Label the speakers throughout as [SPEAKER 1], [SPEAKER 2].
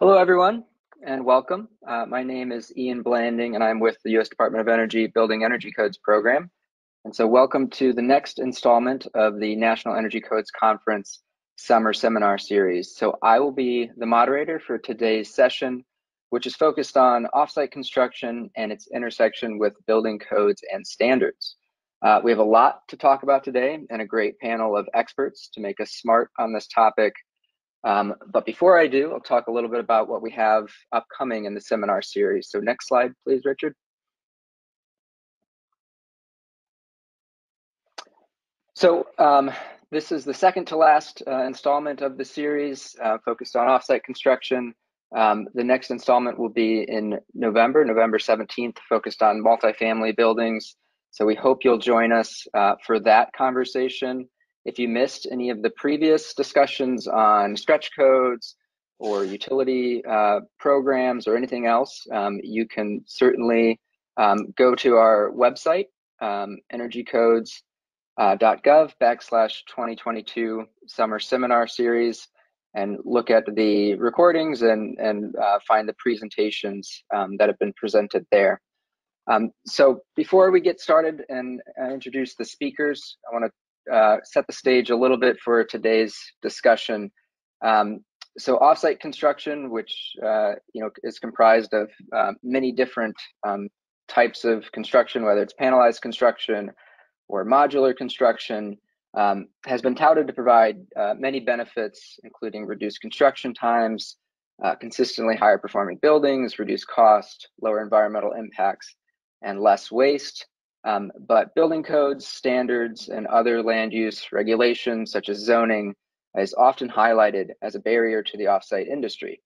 [SPEAKER 1] Hello, everyone, and welcome. Uh, my name is Ian Blanding, and I'm with the U.S. Department of Energy Building Energy Codes program. And so, welcome to the next installment of the National Energy Codes Conference Summer Seminar Series. So, I will be the moderator for today's session, which is focused on offsite construction and its intersection with building codes and standards. Uh, we have a lot to talk about today and a great panel of experts to make us smart on this topic um, but before I do, I'll talk a little bit about what we have upcoming in the seminar series. So next slide, please, Richard. So um, this is the second to last uh, installment of the series uh, focused on offsite construction. Um, the next installment will be in November, November 17th, focused on multifamily buildings. So we hope you'll join us uh, for that conversation. If you missed any of the previous discussions on stretch codes or utility uh, programs or anything else, um, you can certainly um, go to our website, um, energycodes.gov uh, backslash 2022 summer seminar series and look at the recordings and, and uh, find the presentations um, that have been presented there. Um, so before we get started and uh, introduce the speakers, I want to uh, set the stage a little bit for today's discussion. Um, so offsite construction, which uh, you know is comprised of uh, many different um, types of construction, whether it's panelized construction or modular construction, um, has been touted to provide uh, many benefits, including reduced construction times, uh, consistently higher performing buildings, reduced cost, lower environmental impacts, and less waste. Um, but building codes, standards, and other land use regulations, such as zoning, is often highlighted as a barrier to the offsite industry.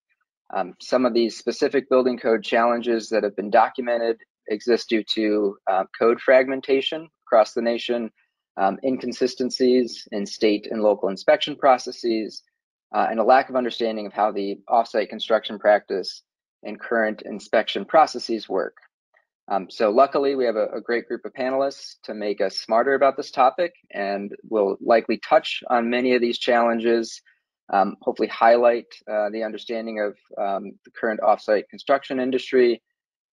[SPEAKER 1] Um, some of these specific building code challenges that have been documented exist due to uh, code fragmentation across the nation, um, inconsistencies in state and local inspection processes, uh, and a lack of understanding of how the offsite construction practice and current inspection processes work. Um, so luckily, we have a, a, great group of panelists to make us smarter about this topic, and we'll likely touch on many of these challenges, um, hopefully highlight uh, the understanding of um, the current offsite construction industry,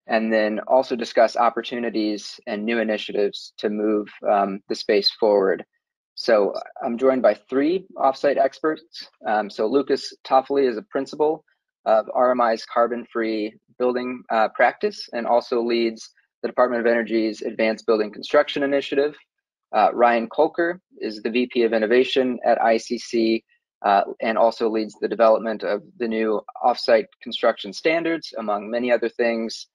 [SPEAKER 1] and then also discuss opportunities and new initiatives to move um, the space forward. So I'm joined by three offsite experts. Um, so Lucas Toffoli is a principal of RMI's carbon-free building uh, practice and also leads the Department of Energy's Advanced Building Construction Initiative. Uh, Ryan Colker is the VP of Innovation at ICC uh, and also leads the development of the new offsite construction standards, among many other things.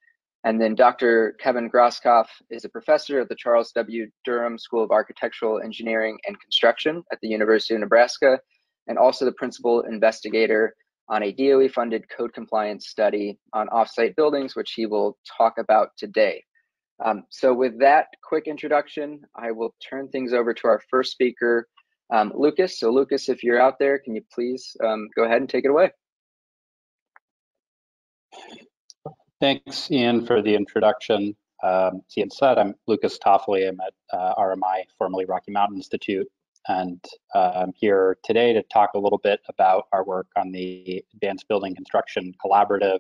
[SPEAKER 1] And then Dr. Kevin Grosskopf is a professor at the Charles W. Durham School of Architectural Engineering and Construction at the University of Nebraska, and also the principal investigator on a DOE funded code compliance study on offsite buildings, which he will talk about today. Um, so with that quick introduction, I will turn things over to our first speaker, um, Lucas. So Lucas, if you're out there, can you please um, go ahead and take it away?
[SPEAKER 2] Thanks, Ian, for the introduction. Um, as Ian said, I'm Lucas Toffoli. I'm at uh, RMI, formerly Rocky Mountain Institute, and uh, I'm here today to talk a little bit about our work on the Advanced Building Construction Collaborative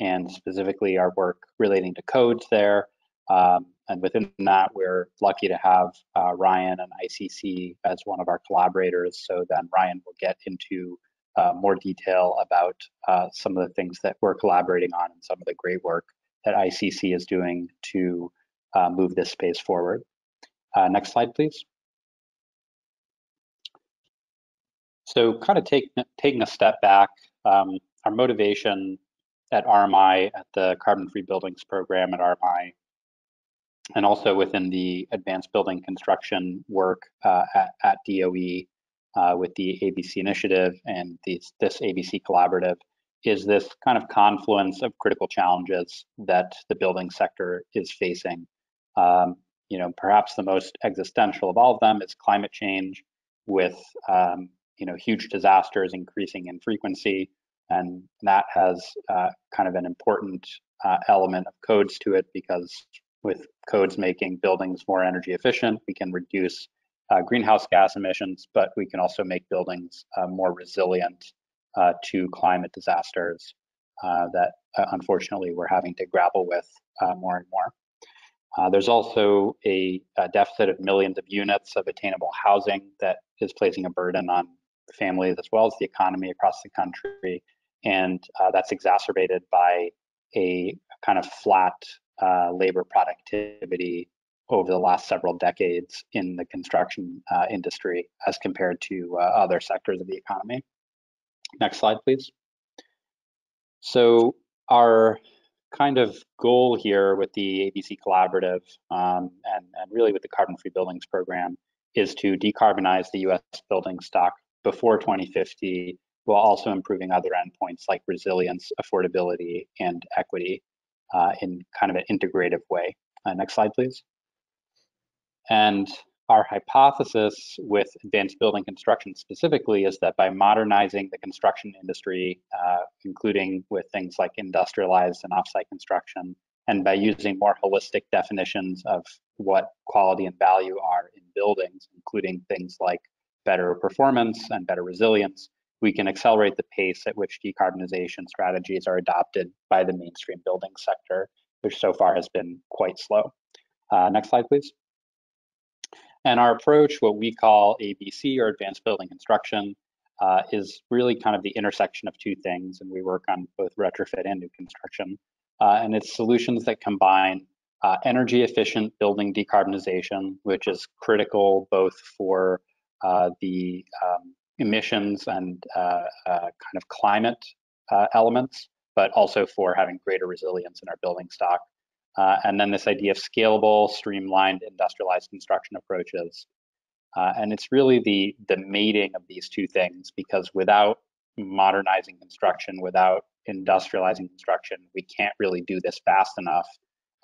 [SPEAKER 2] and specifically our work relating to codes there. Um, and within that, we're lucky to have uh, Ryan and ICC as one of our collaborators. So then Ryan will get into uh, more detail about uh, some of the things that we're collaborating on and some of the great work that ICC is doing to uh, move this space forward. Next slide, please. So kind of take, taking a step back, um, our motivation at RMI, at the Carbon Free Buildings program at RMI, and also within the advanced building construction work uh, at, at, DOE uh, with the ABC initiative and this, this ABC collaborative is this kind of confluence of critical challenges that the building sector is facing. Um, you know, perhaps the most existential of all of them is climate change with um, you know huge disasters increasing in frequency and that has uh, kind of an important uh, element of codes to it because with codes making buildings more energy efficient we can reduce uh, greenhouse gas emissions but we can also make buildings uh, more resilient uh, to climate disasters uh, that unfortunately we're having to grapple with more and more. Uh, there's also a, a, deficit of millions of units of attainable housing that is placing a burden on families as well as the economy across the country. And uh, that's exacerbated by a kind of flat uh, labor productivity over the last several decades in the construction uh, industry as compared to uh, other sectors of the economy. Next slide, please. So our kind of goal here with the ABC Collaborative um, and, and really with the Carbon Free Buildings Program is to decarbonize the US building stock before 2050 while also improving other endpoints like resilience, affordability, and equity uh, in kind of an integrative way. Uh, next slide, please. And our hypothesis with advanced building construction specifically is that by modernizing the construction industry, uh, including with things like industrialized and offsite construction, and by using more holistic definitions of what quality and value are in buildings, including things like better performance and better resilience, we can accelerate the pace at which decarbonization strategies are adopted by the mainstream building sector, which so far has been quite slow. Uh, next slide, please. And our approach, what we call ABC or advanced building construction, uh, is really kind of the intersection of two things. And we work on both retrofit and new construction. Uh, and it's solutions that combine uh, energy efficient building decarbonization, which is critical both for the um, emissions and uh, uh, kind of climate elements, but also for having greater resilience in our building stock. Uh, and then this idea of scalable, streamlined, industrialized construction approaches. Uh, and it's really the, the mating of these two things because without modernizing construction, without industrializing construction, we can't really do this fast enough.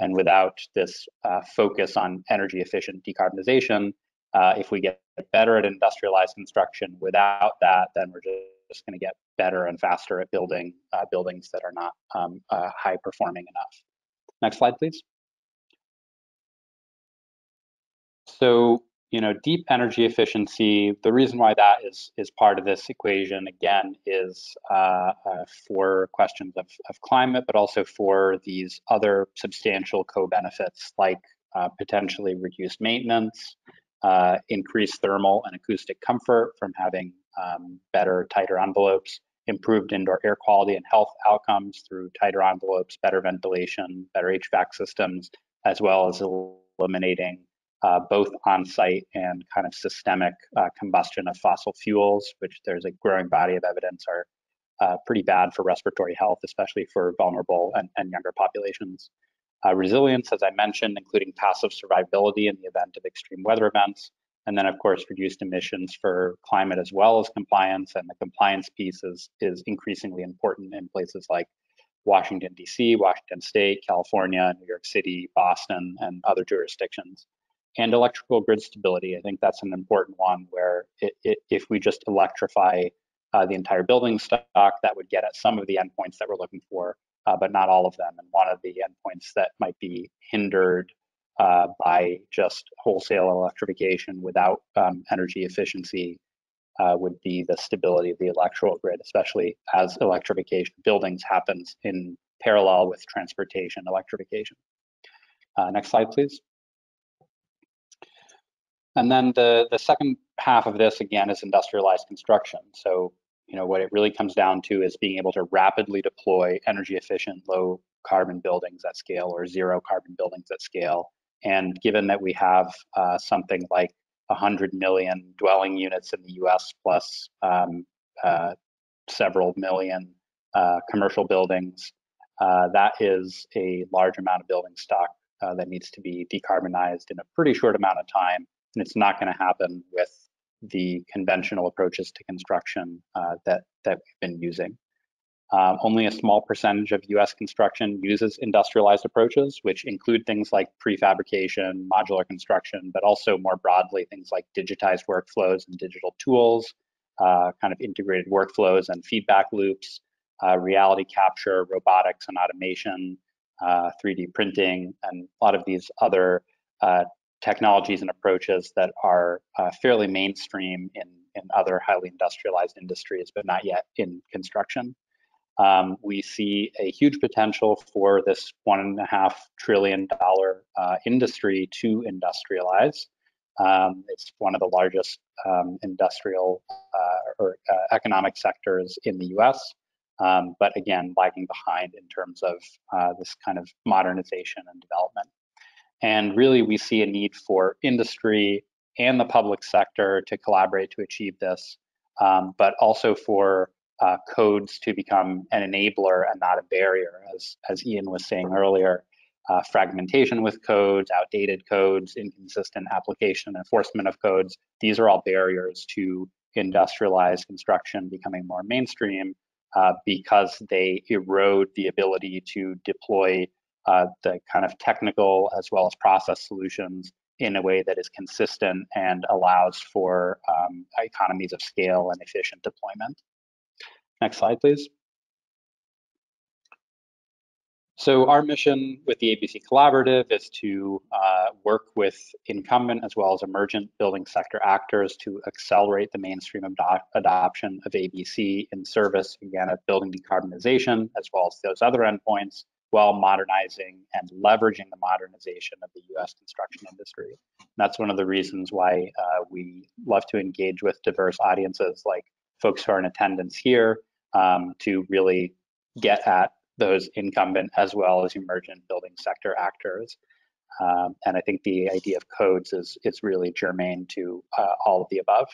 [SPEAKER 2] And without this uh, focus on energy efficient decarbonization, uh, if we get better at industrialized construction without that, then we're just going to get better and faster at building uh, buildings that are not um, uh, high performing enough. Next slide, please. So, you know, deep energy efficiency, the reason why that is, is part of this equation, again, is uh, uh, for questions of, of climate, but also for these other substantial co-benefits like uh, potentially reduced maintenance, uh, increased thermal and acoustic comfort from having um, better, tighter envelopes, improved indoor air quality and health outcomes through tighter envelopes, better ventilation, better HVAC systems, as well as eliminating uh, both on-site and kind of systemic uh, combustion of fossil fuels, which there's a growing body of evidence are uh, pretty bad for respiratory health, especially for vulnerable and, and younger populations. Uh, resilience, as I mentioned, including passive survivability in the event of extreme weather events, and then of course reduced emissions for climate as well as compliance and the compliance piece is, is increasingly important in places like washington d.c washington state california new york city boston and other jurisdictions. And electrical grid stability i think that's an important one where it, it, if we just electrify uh, the entire building stock that would get at some of the endpoints that we're looking for uh, but not all of them and one of the endpoints that might be hindered uh, by just wholesale electrification without um, energy efficiency uh, would be the stability of the electrical grid, especially as electrification buildings happens in parallel with transportation electrification. Uh, next slide, please. And then the, the second half of this, again, is industrialized construction. So, you know, what it really comes down to is being able to rapidly deploy energy efficient, low carbon buildings at scale or zero carbon buildings at scale and given that we have uh, something like 100 million dwelling units in the US plus um, uh, several million uh, commercial buildings, uh, that is a large amount of building stock uh, that needs to be decarbonized in a pretty short amount of time. And it's not going to happen with the conventional approaches to construction uh, that, that we've been using. Um, only a small percentage of US construction uses industrialized approaches, which include things like prefabrication, modular construction, but also more broadly, things like digitized workflows and digital tools, uh, kind of integrated workflows and feedback loops, uh, reality capture, robotics and automation, 3D uh, printing, and a lot of these other uh, technologies and approaches that are uh, fairly mainstream in, in other highly industrialized industries, but not yet in construction. um, we see a huge potential for this one and a half trillion dollar uh, industry to industrialize. Um, it's one of the largest um, industrial uh, or uh, economic sectors in the US, um, but again, lagging behind in terms of uh, this kind of modernization and development. And really, we see a need for industry and the public sector to collaborate to achieve this, um, but also for uh, codes to become an enabler and not a barrier, as, as Ian was saying earlier. Uh, fragmentation with codes, outdated codes, inconsistent application enforcement of codes. These are all barriers to industrialized construction becoming more mainstream uh, because they erode the ability to deploy uh, the kind of technical as well as process solutions in a way that is consistent and allows for um, economies of scale and efficient deployment. Next slide, please. So our mission with the ABC Collaborative is to uh, work with incumbent as well as emergent building sector actors to accelerate the mainstream adoption of ABC in service, again, of building decarbonization, as well as those other endpoints, while modernizing and leveraging the modernization of the US construction industry. And that's one of the reasons why uh, we love to engage with diverse audiences like folks who are in attendance here, um, to really get at those incumbent as well as emergent building sector actors. Um, and I think the idea of codes is, is really germane to uh, all of the above.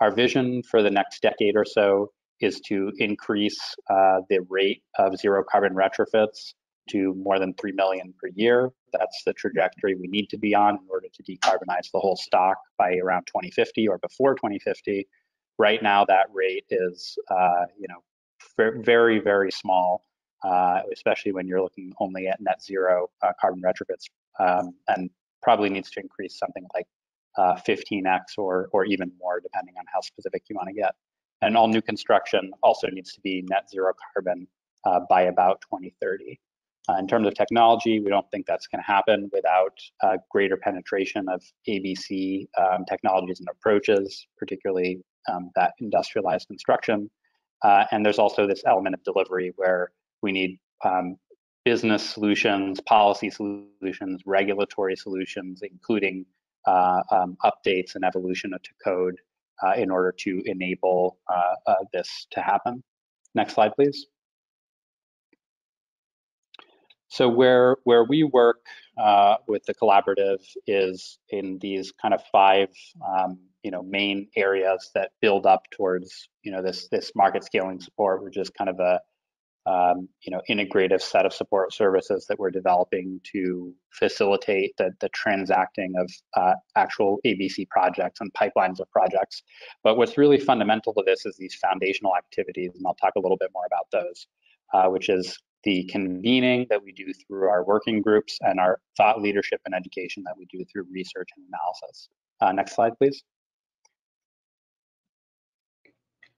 [SPEAKER 2] Our vision for the next decade or so is to increase uh, the rate of zero carbon retrofits to more than 3 million per year. That's the trajectory we need to be on in order to decarbonize the whole stock by around 2050 or before 2050. Right now, that rate is, uh, you know, very, very small, uh, especially when you're looking only at net zero uh, carbon retrofits, um, and probably needs to increase something like 15x uh, or, or even more, depending on how specific you want to get. And all new construction also needs to be net zero carbon uh, by about 2030. Uh, in terms of technology, we don't think that's going to happen without uh, greater penetration of ABC um, technologies and approaches, particularly um, that industrialized construction. Uh, and there's also this element of delivery where we need um, business solutions, policy solutions, regulatory solutions, including uh, um, updates and evolution to code uh, in order to enable uh, this to happen. Next slide, please. So where where we work uh, with the collaborative is in these kind of five um, you know main areas that build up towards you know this this market scaling support, which is kind of a um, you know integrative set of support services that we're developing to facilitate the, the transacting of uh, actual ABC projects and pipelines of projects. But what's really fundamental to this is these foundational activities, and I'll talk a little bit more about those, uh, which is the convening that we do through our working groups and our thought leadership and education that we do through research and analysis. Uh, next slide, please.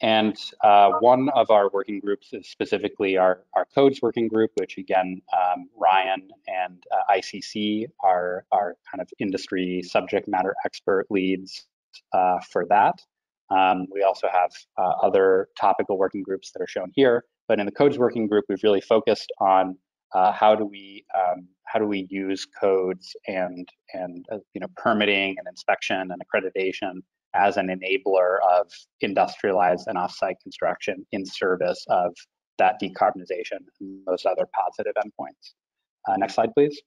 [SPEAKER 2] And uh, one of our working groups is specifically our, our codes working group, which again, um, Ryan and uh, ICC are our kind of industry subject matter expert leads uh, for that. Um, we also have uh, other topical working groups that are shown here, but in the codes working group, we've really focused on uh, how do we um, how do we use codes and and uh, you know permitting and inspection and accreditation as an enabler of industrialized and offsite construction in service of that decarbonization and those other positive endpoints. Uh, next slide, please.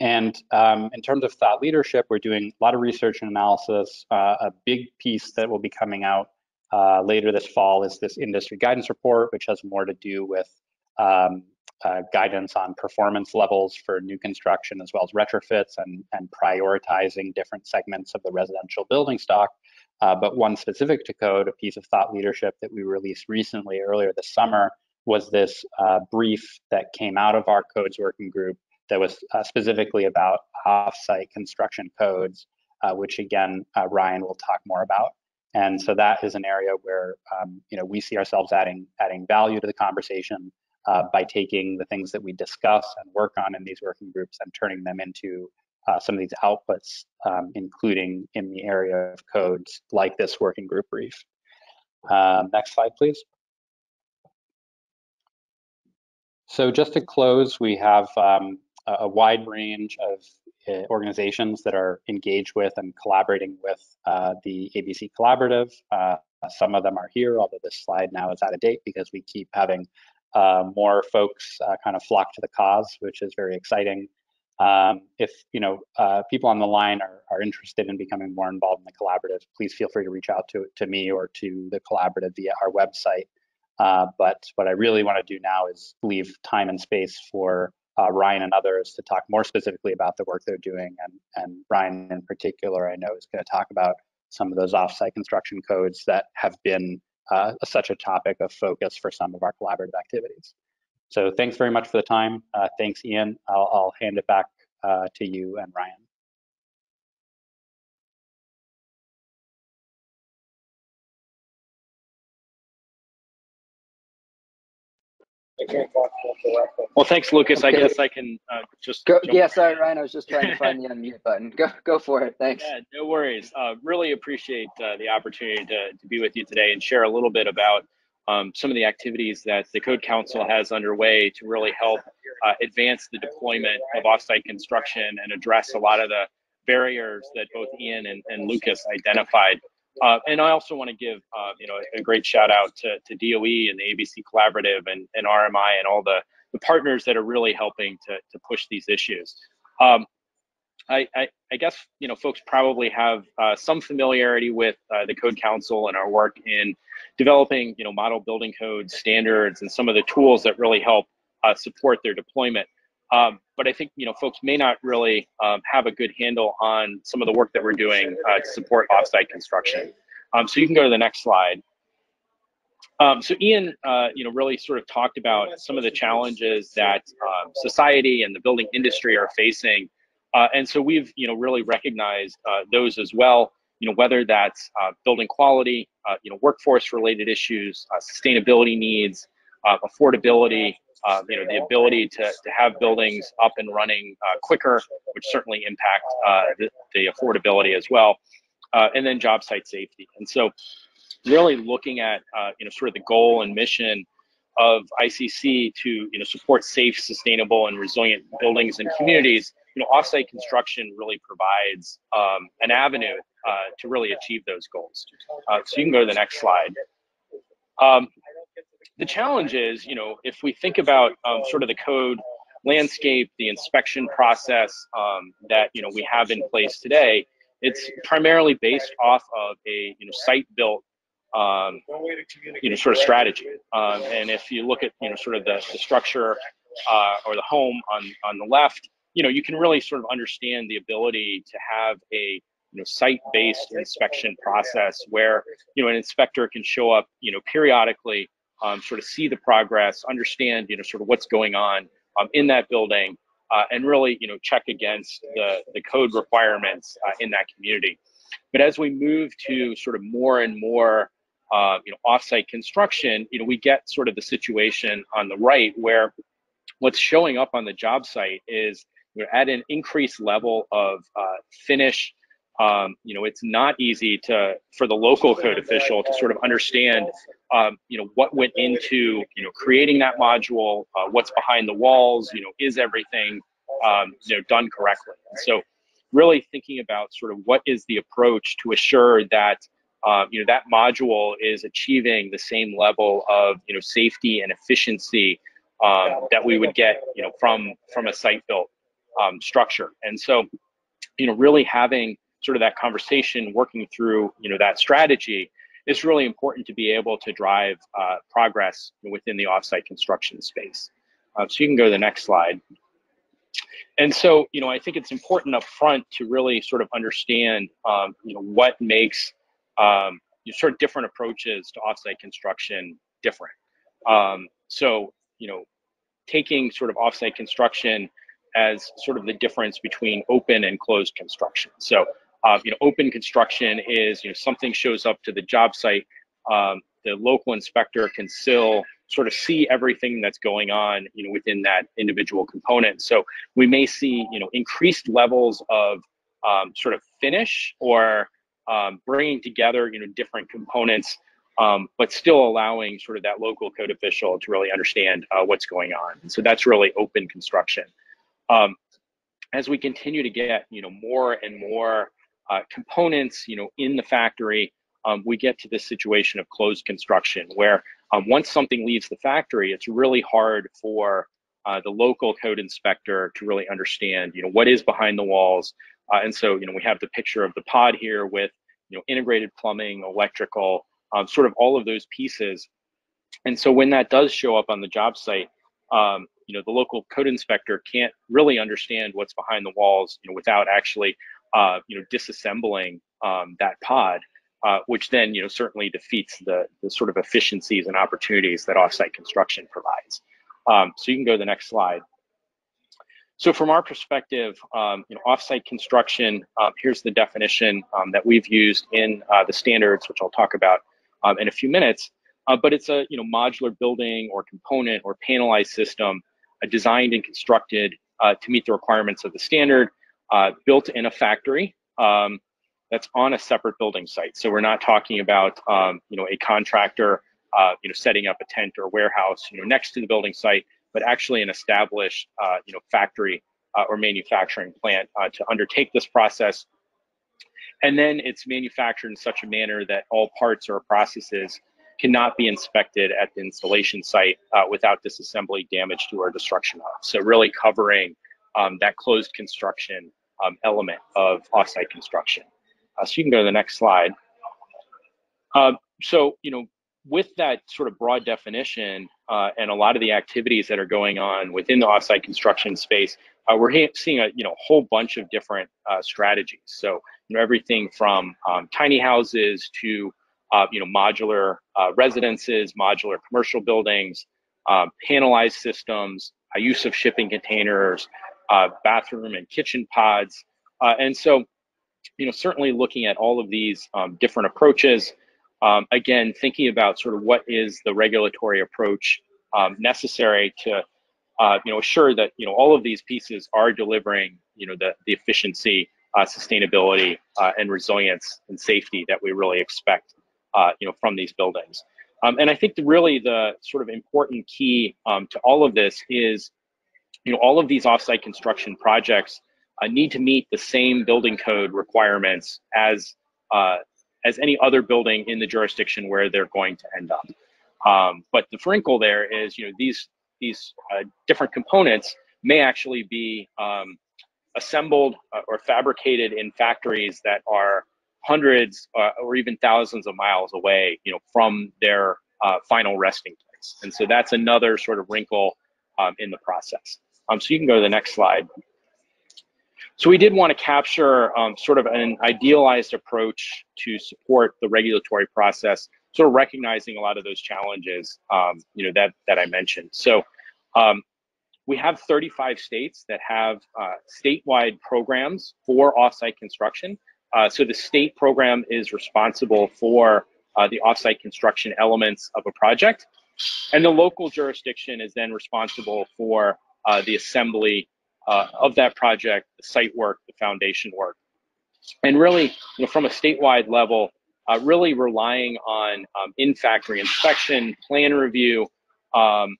[SPEAKER 2] And um, in terms of thought leadership, we're doing a lot of research and analysis. Uh, a big piece that will be coming out uh, later this fall is this industry guidance report, which has more to do with um, uh, guidance on performance levels for new construction as well as retrofits and, and prioritizing different segments of the residential building stock. Uh, but one specific to code, a piece of thought leadership that we released recently earlier this summer was this uh, brief that came out of our codes working group that was uh, specifically about offsite construction codes, uh, which again, uh, Ryan will talk more about. And so that is an area where um, you know we see ourselves adding adding value to the conversation uh, by taking the things that we discuss and work on in these working groups and turning them into uh, some of these outputs, um, including in the area of codes like this working group brief. Uh, next slide, please. So just to close, we have um, a wide range of uh, organizations that are engaged with and collaborating with uh, the ABC Collaborative. Uh, some of them are here, although this slide now is out of date because we keep having uh, more folks uh, kind of flock to the cause, which is very exciting. Um, if you know uh, people on the line are, are interested in becoming more involved in the collaborative, please feel free to reach out to, to me or to the collaborative via our website. But what I really want to do now is leave time and space for uh, Ryan and others to talk more specifically about the work they're doing. And, and Ryan in particular, I know is going to talk about some of those offsite construction codes that have been uh, such a topic of focus for some of our collaborative activities. So thanks very much for the time. Uh, thanks, Ian. I'll, I'll, hand it back uh, to you and Ryan.
[SPEAKER 3] Well, thanks, Lucas. Okay. I guess I can uh, just
[SPEAKER 1] go. Yeah, sorry, Ryan. I was just trying to find the unmute button. Go, go for it. Thanks.
[SPEAKER 3] Yeah, no worries. Uh, really appreciate uh, the opportunity to, to be with you today and share a little bit about um, some of the activities that the Code Council has underway to really help uh, advance the deployment of offsite construction and address a lot of the barriers that both Ian and, and Lucas identified uh, and I also want to give, uh, you know, a great shout out to, to DOE and the ABC Collaborative and, and RMI and all the, the partners that are really helping to, to push these issues. Um, I, I, I, guess, you know, folks probably have uh, some familiarity with uh, the Code Council and our work in developing, you know, model building codes, standards, and some of the tools that really help uh, support their deployment. Um, but I think you know folks may not really um, have a good handle on some of the work that we're doing uh, to support offsite construction. Um, so you can go to the next slide. Um, so Ian, uh, you know, really sort of talked about some of the challenges that um, society and the building industry are facing, uh, and so we've you know really recognized uh, those as well. You know, whether that's uh, building quality, uh, you know, workforce-related issues, sustainability needs, affordability, uh, you know, the ability to, to have buildings up and running uh, quicker, which certainly impact uh, the, the, affordability as well, uh, and then job site safety. And so, really looking at uh, you know sort of the goal and mission of ICC to you know support safe, sustainable, and resilient buildings and communities. You know, offsite construction really provides um, an avenue uh, to really achieve those goals. so you can go to the next slide. Um, the challenge is, you know, if we think about um, sort of the code landscape, the inspection process um, that you know we have in place today, it's primarily based off of a you know site-built um, you know sort of strategy. Um, and if you look at you know sort of the, the structure uh, or the home on on the left, you know you can really sort of understand the ability to have a you know site-based inspection process where you know an inspector can show up you know periodically um, sort of see the progress, understand, you know, sort of what's going on um, in that building, uh, and really, you know, check against the, the code requirements uh, in that community. But as we move to sort of more and more, uh, you know, offsite construction, you know, we get sort of the situation on the right where what's showing up on the job site is you know, at an increased level of uh, finish um, you know, it's not easy to for the local code official to sort of understand, um, you know, what went into you know creating that module, uh, what's behind the walls, you know, is everything um, you know done correctly? And so, really thinking about sort of what is the approach to assure that uh, you know that module is achieving the same level of you know safety and efficiency um, that we would get you know from from a site built um, structure. And so, you know, really having sort of that conversation, working through you know that strategy, is really important to be able to drive uh, progress within the offsite construction space. Uh, so you can go to the next slide. And so, you know, I think it's important up front to really sort of understand, um, you know, what makes um, sort of different approaches to offsite construction different. Um, so, you know, taking sort of offsite construction as sort of the difference between open and closed construction. So uh, you know, open construction is you know something shows up to the job site, um, the local inspector can still sort of see everything that's going on, you know, within that individual component. So we may see you know increased levels of um, sort of finish or um, bringing together you know different components um, but still allowing sort of that local code official to really understand uh, what's going on. And so that's really open construction. Um, as we continue to get, you know, more and more uh, components, you know, in the factory, um, we get to this situation of closed construction where um, once something leaves the factory, it's really hard for uh, the local code inspector to really understand, you know, what is behind the walls. Uh, and so, you know, we have the picture of the pod here with, you know, integrated plumbing, electrical, um, sort of all of those pieces. And so when that does show up on the job site, um, you know, the local code inspector can't really understand what's behind the walls, you know, without actually, uh, you know, disassembling um, that pod, uh, which then, you know, certainly defeats the, the sort of efficiencies and opportunities that offsite construction provides. Um, so you can go to the next slide. So from our perspective, um, you know, offsite construction, uh, here's the definition um, that we've used in uh, the standards, which I'll talk about um, in a few minutes. Uh, but it's a you know modular building or component or panelized system uh, designed and constructed uh, to meet the requirements of the standard, uh, built in a factory um, that's on a separate building site. So we're not talking about um, you know a contractor uh, you know setting up a tent or warehouse you know next to the building site, but actually an established uh, you know factory or manufacturing plant to undertake this process and then it's manufactured in such a manner that all parts or processes cannot be inspected at the installation site uh, without disassembly, damage to, or destruction of. So really covering um, that closed construction um, element of offsite construction. Uh, so you can go to the next slide. Uh, so, you know, with that sort of broad definition uh, and a lot of the activities that are going on within the offsite construction space, uh, we're seeing a you know whole bunch of different uh, strategies. So you know everything from um, tiny houses to uh, you know modular residences, modular commercial buildings, um, panelized systems, use of shipping containers, uh, bathroom and kitchen pods, uh, and so you know certainly looking at all of these um, different approaches. Um, again, thinking about sort of what is the regulatory approach um, necessary to uh, you know, assure that you know all of these pieces are delivering you know the the efficiency, uh, sustainability, uh, and resilience and safety that we really expect uh, you know from these buildings. Um, and I think the, really the sort of important key um, to all of this is you know all of these offsite construction projects uh, need to meet the same building code requirements as uh, as any other building in the jurisdiction where they're going to end up. Um, but the wrinkle there is, you know, these these uh, different components may actually be um, assembled uh, or fabricated in factories that are hundreds uh, or even thousands of miles away, you know, from their uh, final resting place. And so that's another sort of wrinkle um, in the process. Um, so you can go to the next slide. So we did want to capture um, sort of an idealized approach to support the regulatory process sort of recognizing a lot of those challenges, um, you know, that that I mentioned. So um, we have 35 states that have uh, statewide programs for offsite construction. Uh, so the state program is responsible for uh, the offsite construction elements of a project, and the local jurisdiction is then responsible for uh, the assembly uh, of that project, the site work, the foundation work. And really, you know, from a statewide level, uh, really relying on um, in-factory inspection, plan review, um,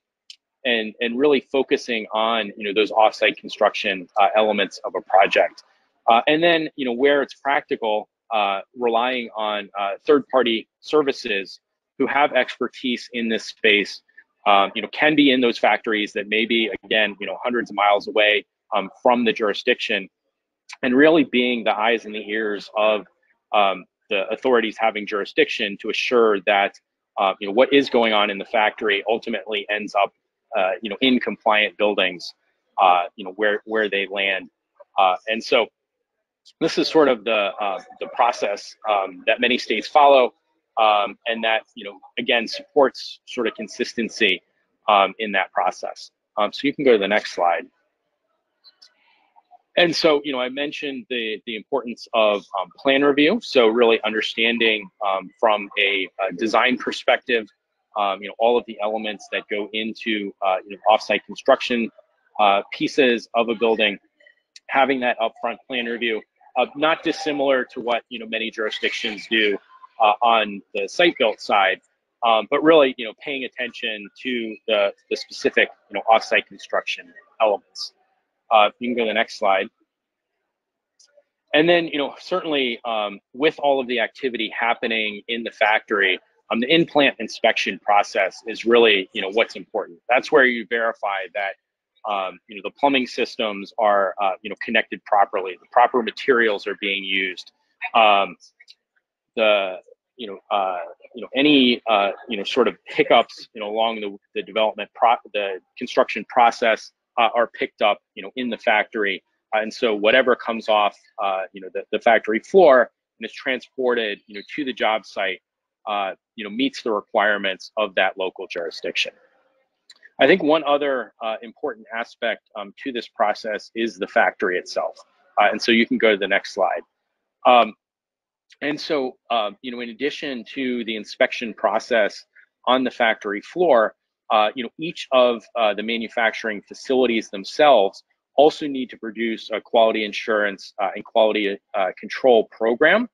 [SPEAKER 3] and and really focusing on you know those offsite construction uh, elements of a project, uh, and then you know where it's practical, uh, relying on third-party services who have expertise in this space. Um, you know, can be in those factories that may be again, you know, hundreds of miles away um, from the jurisdiction, and really being the eyes and the ears of um, the authorities having jurisdiction to assure that uh, you know what is going on in the factory ultimately ends up uh, you know in compliant buildings uh, you know where where they land. Uh, and so this is sort of the uh, the process um, that many states follow um, and that you know again supports sort of consistency um, in that process um, so you can go to the next slide and so, you know, I mentioned the the importance of um, plan review. So really understanding um, from a, a, design perspective, um, you know, all of the elements that go into uh, you know offsite construction uh, pieces of a building, having that upfront plan review, uh, not dissimilar to what you know many jurisdictions do uh, on the site built side. um, but really, you know, paying attention to the, the specific, you know, offsite construction elements. Uh, you can go to the next slide. And then, you know, certainly um, with all of the activity happening in the factory, um, the in-plant inspection process is really, you know, what's important. That's where you verify that, um, you know, the plumbing systems are, uh, you know, connected properly, the proper materials are being used, um, the, you know, uh, you know, any, uh, you know, sort of hiccups, you know, along the, the development, pro the construction process uh, are picked up, you know, in the factory. Uh, and so whatever comes off, uh, you know, the, the factory floor and is transported, you know, to the job site, uh, you know, meets the requirements of that local jurisdiction. I think one other important aspect um, to this process is the factory itself. And so you can go to the next slide. Um, and so, um, you know, in addition to the inspection process on the factory floor, uh, you know, each of uh, the manufacturing facilities themselves also need to produce a quality insurance uh, and quality uh, control program,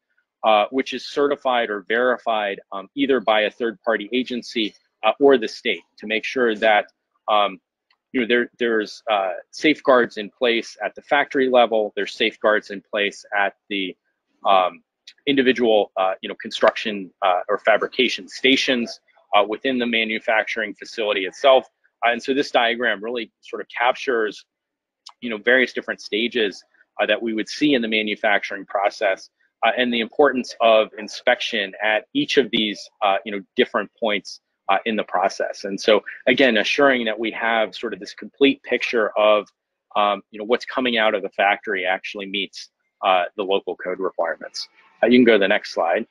[SPEAKER 3] uh, which is certified or verified um, either by a third-party agency uh, or the state to make sure that um, you know there there's safeguards in place at the factory level. There's safeguards in place at the um, individual you know construction or fabrication stations uh, within the manufacturing facility itself. Uh, and so this diagram really sort of captures, you know, various different stages uh, that we would see in the manufacturing process uh, and the importance of inspection at each of these, uh, you know, different points uh, in the process. And so again, assuring that we have sort of this complete picture of, um, you know, what's coming out of the factory actually meets the local code requirements. You can go to the next slide.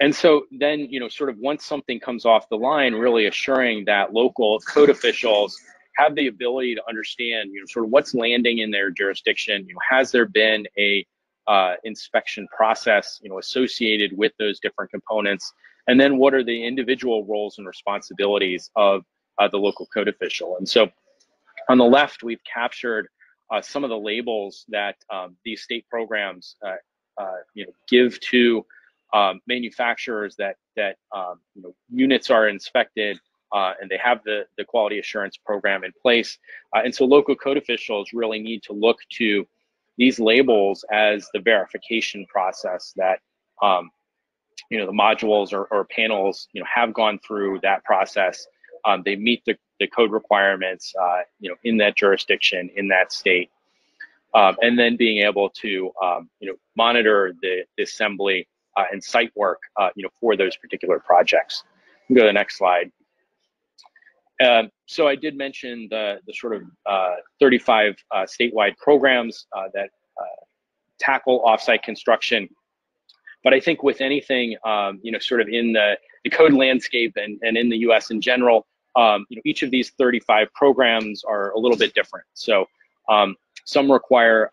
[SPEAKER 3] And so then, you know, sort of once something comes off the line, really assuring that local code officials have the ability to understand, you know, sort of what's landing in their jurisdiction. You know, has there been a uh, inspection process, you know, associated with those different components? And then what are the individual roles and responsibilities of uh, the local code official? And so on the left, we've captured uh, some of the labels that um, these state programs, uh, uh, you know, give to um, manufacturers that that um, you know units are inspected uh, and they have the the quality assurance program in place, uh, and so local code officials really need to look to these labels as the verification process that um, you know the modules or, or, panels you know have gone through that process. Um, they meet the, the code requirements uh, you know in that jurisdiction in that state. Um, and then being able to um, you know monitor the, the assembly uh, and site work, uh, you know, for those particular projects. Go to the next slide. Um, so I did mention the, the sort of uh, 35 uh, statewide programs uh, that uh, tackle offsite construction. But I think with anything, um, you know, sort of in the, the code landscape and, and in the US in general, um, you know, each of these 35 programs are a little bit different. So um, some require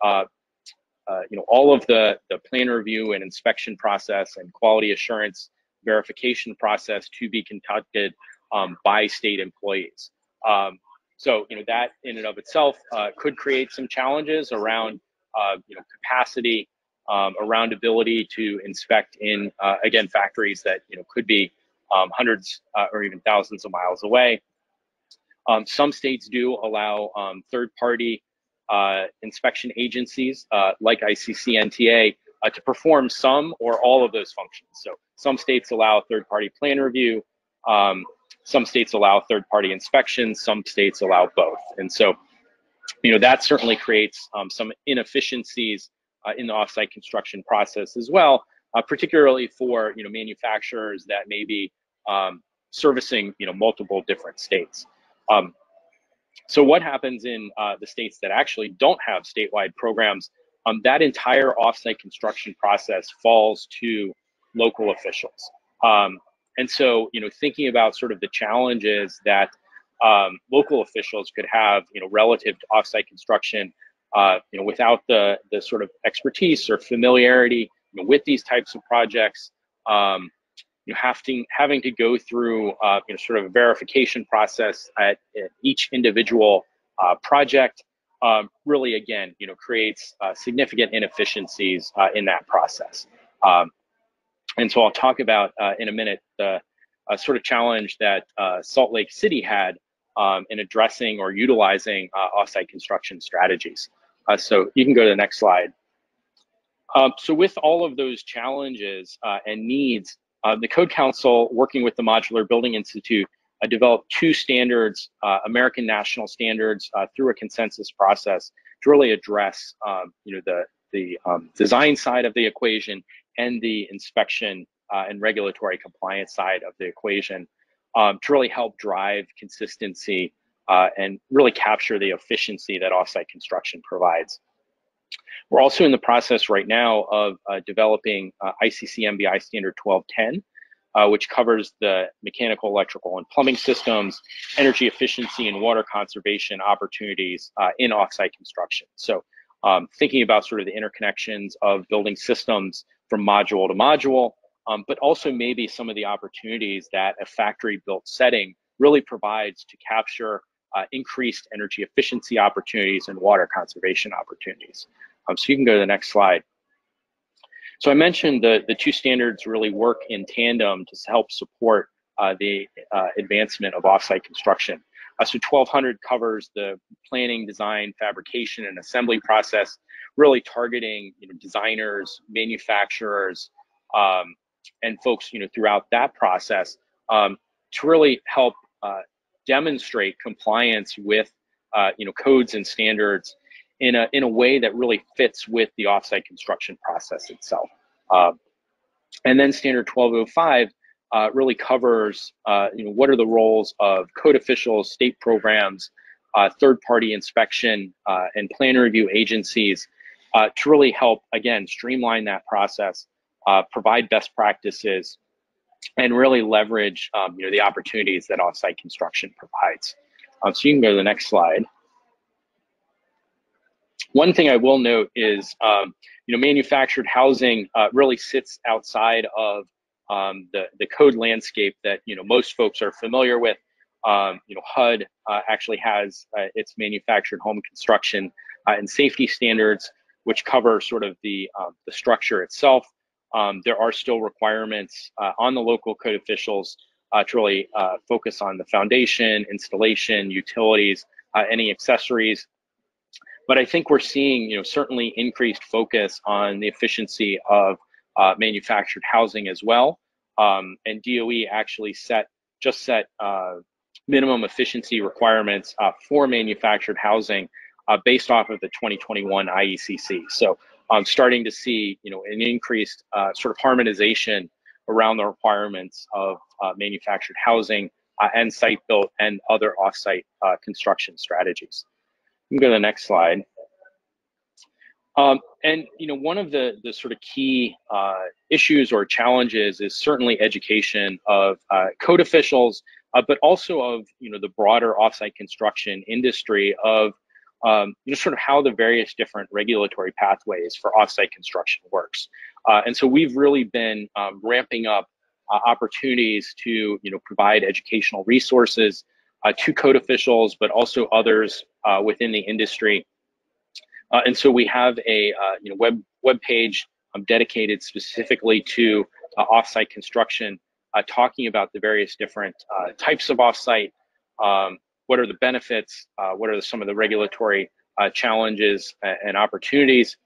[SPEAKER 3] uh, you know, all of the, the plan review and inspection process and quality assurance verification process to be conducted um, by state employees. Um, so, you know, that in and of itself uh, could create some challenges around, uh, you know, capacity, um, around ability to inspect in, uh, again, factories that, you know, could be um, hundreds uh, or even thousands of miles away. Um, some states do allow um, third-party uh, inspection agencies uh, like ICC-NTA uh, to perform some or all of those functions. So some states allow third-party plan review, um, some states allow third-party inspections, some states allow both. And so, you know, that certainly creates um, some inefficiencies uh, in the offsite construction process as well, uh, particularly for, you know, manufacturers that may be um, servicing, you know, multiple different states. Um, so what happens in uh, the states that actually don't have statewide programs? Um, that entire offsite construction process falls to local officials. Um, and so, you know, thinking about sort of the challenges that um, local officials could have, you know, relative to offsite construction, uh, you know, without the the sort of expertise or familiarity you know, with these types of projects, um, you know, having having to go through uh, you know sort of a verification process at, at each individual uh, project um, really again you know creates uh, significant inefficiencies uh, in that process. Um, and so I'll talk about uh, in a minute the uh, sort of challenge that Salt Lake City had um, in addressing or utilizing offsite construction strategies. So you can go to the next slide. Um, so with all of those challenges uh, and needs, the Code Council, working with the Modular Building Institute, developed two standards, American national standards, through a consensus process to really address, um, you know, the the um, design side of the equation and the inspection uh, and regulatory compliance side of the equation um, to really help drive consistency uh, and really capture the efficiency that offsite construction provides. We're also in the process right now of uh, developing uh, ICC MBI standard 1210, uh, which covers the mechanical, electrical, and plumbing systems, energy efficiency and water conservation opportunities uh, in offsite construction. So um, thinking about sort of the interconnections of building systems from module to module, um, but also maybe some of the opportunities that a factory built setting really provides to capture uh, increased energy efficiency opportunities and water conservation opportunities. Um, so you can go to the next slide. So I mentioned the, the two standards really work in tandem to help support uh, the uh, advancement of offsite construction. Uh, so 1200 covers the planning, design, fabrication, and assembly process, really targeting you know, designers, manufacturers, um, and folks you know throughout that process um, to really help uh, demonstrate compliance with uh, you know codes and standards in a in a way that really fits with the offsite construction process itself. Uh, and then standard 1205 uh, really covers, uh, you know, what are the roles of code officials, state programs, uh, third-party inspection, uh, and plan review agencies uh, to really help, again, streamline that process, provide best practices, and really leverage, um, you know, the opportunities that offsite construction provides. Um, so you can go to the next slide. One thing I will note is, um, you know, manufactured housing really sits outside of um, the the code landscape that you know most folks are familiar with. Um, you know, HUD uh, actually has uh, its manufactured home construction uh, and safety standards, which cover sort of the um, the structure itself. Um, there are still requirements uh, on the local code officials uh, to really uh, focus on the foundation, installation, utilities, any accessories. But I think we're seeing, you know, certainly increased focus on the efficiency of uh, manufactured housing as well. Um, and DOE actually set just set uh, minimum efficiency requirements uh, for manufactured housing uh, based off of the 2021 IECC. So I'm starting to see, you know, an increased uh, sort of harmonization around the requirements of uh, manufactured housing and site built and other offsite construction strategies. You can go to the next slide. Um, and you know, one of the the sort of key uh, issues or challenges is certainly education of uh, code officials, uh, but also of you know the broader offsite construction industry of um, you know sort of how the various different regulatory pathways for offsite construction works. Uh, and so we've really been um, ramping up uh, opportunities to you know provide educational resources uh, to code officials, but also others within the industry uh, and so we have a uh, you know web web page um, dedicated specifically to uh, offsite construction, uh, talking about the various different uh, types of offsite, um, what are the benefits, uh, what are the, some of the regulatory challenges and opportunities.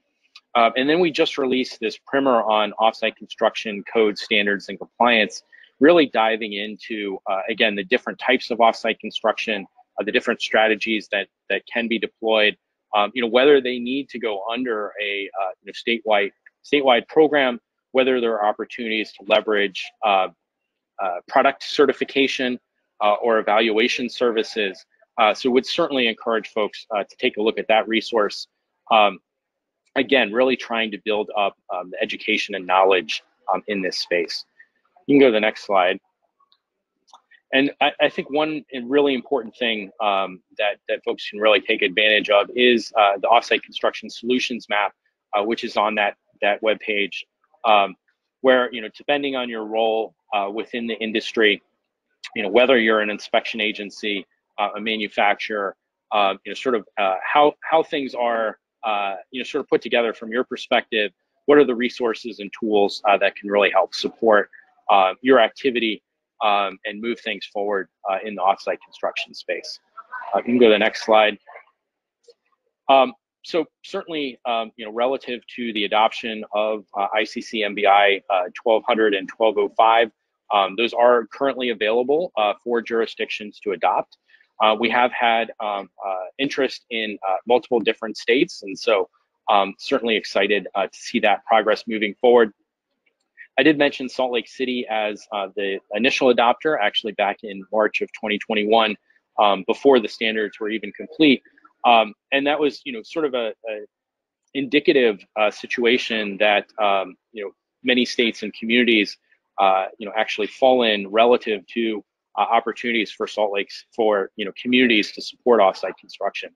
[SPEAKER 3] and then we just released this primer on offsite construction code standards and compliance, really diving into again the different types of offsite construction, the different strategies that that can be deployed, um, you know, whether they need to go under a uh, you know, statewide statewide program, whether there are opportunities to leverage uh, uh, product certification uh, or evaluation services. Uh, so would certainly encourage folks uh, to take a look at that resource. Um, again, really trying to build up um, the education and knowledge um, in this space. You can go to the next slide. And I, I, think one really important thing um, that, that folks can really take advantage of is uh, the offsite construction solutions map, uh, which is on that, that web page, um, where, you know, depending on your role uh, within the industry, you know, whether you're an inspection agency, uh, a manufacturer, uh, you know, sort of uh, how, how things are, you know, sort of put together from your perspective, what are the resources and tools that can really help support your activity um, and move things forward uh, in the offsite construction space. Uh, you can go to the next slide. Um, so certainly, um, you know, relative to the adoption of uh, ICC MBI 1200 and 1205, um, those are currently available uh, for jurisdictions to adopt. Uh, we have had um, uh, interest in uh, multiple different states, and so um, certainly excited uh, to see that progress moving forward. I did mention Salt Lake City as uh, the initial adopter, actually back in March of 2021, um, before the standards were even complete, um, and that was, you know, sort of a, a indicative situation that um, you know many states and communities, you know, actually fall in relative to uh, opportunities for Salt Lakes for you know communities to support offsite construction.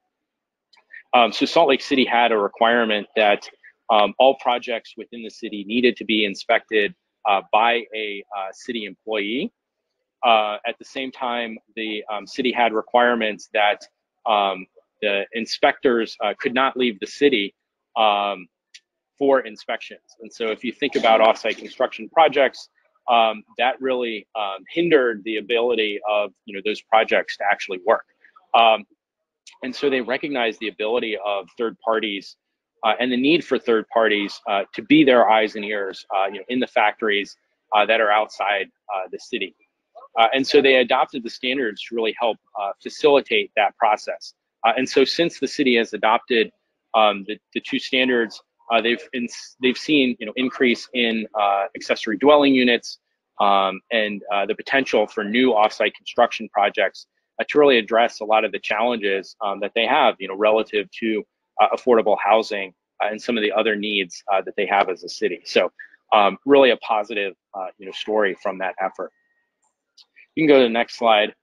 [SPEAKER 3] Um, so Salt Lake City had a requirement that um, all projects within the city needed to be inspected uh, by a uh, city employee. Uh, at the same time, the um, city had requirements that um, the inspectors uh, could not leave the city um, for inspections. And so if you think about offsite construction projects, um, that really um, hindered the ability of you know those projects to actually work. And so they recognized the ability of third parties and the need for third parties uh, to be their eyes and ears uh, you know, in the factories uh, that are outside uh, the city. Uh, and so they adopted the standards to really help facilitate that process. and so since the city has adopted um, the, the two standards, uh, they've in, they've seen you know increase in uh, accessory dwelling units um, and uh, the potential for new offsite construction projects uh, to really address a lot of the challenges um, that they have you know relative to uh, affordable housing uh, and some of the other needs that they have as a city. So um, really a positive you know story from that effort. You can go to the next slide.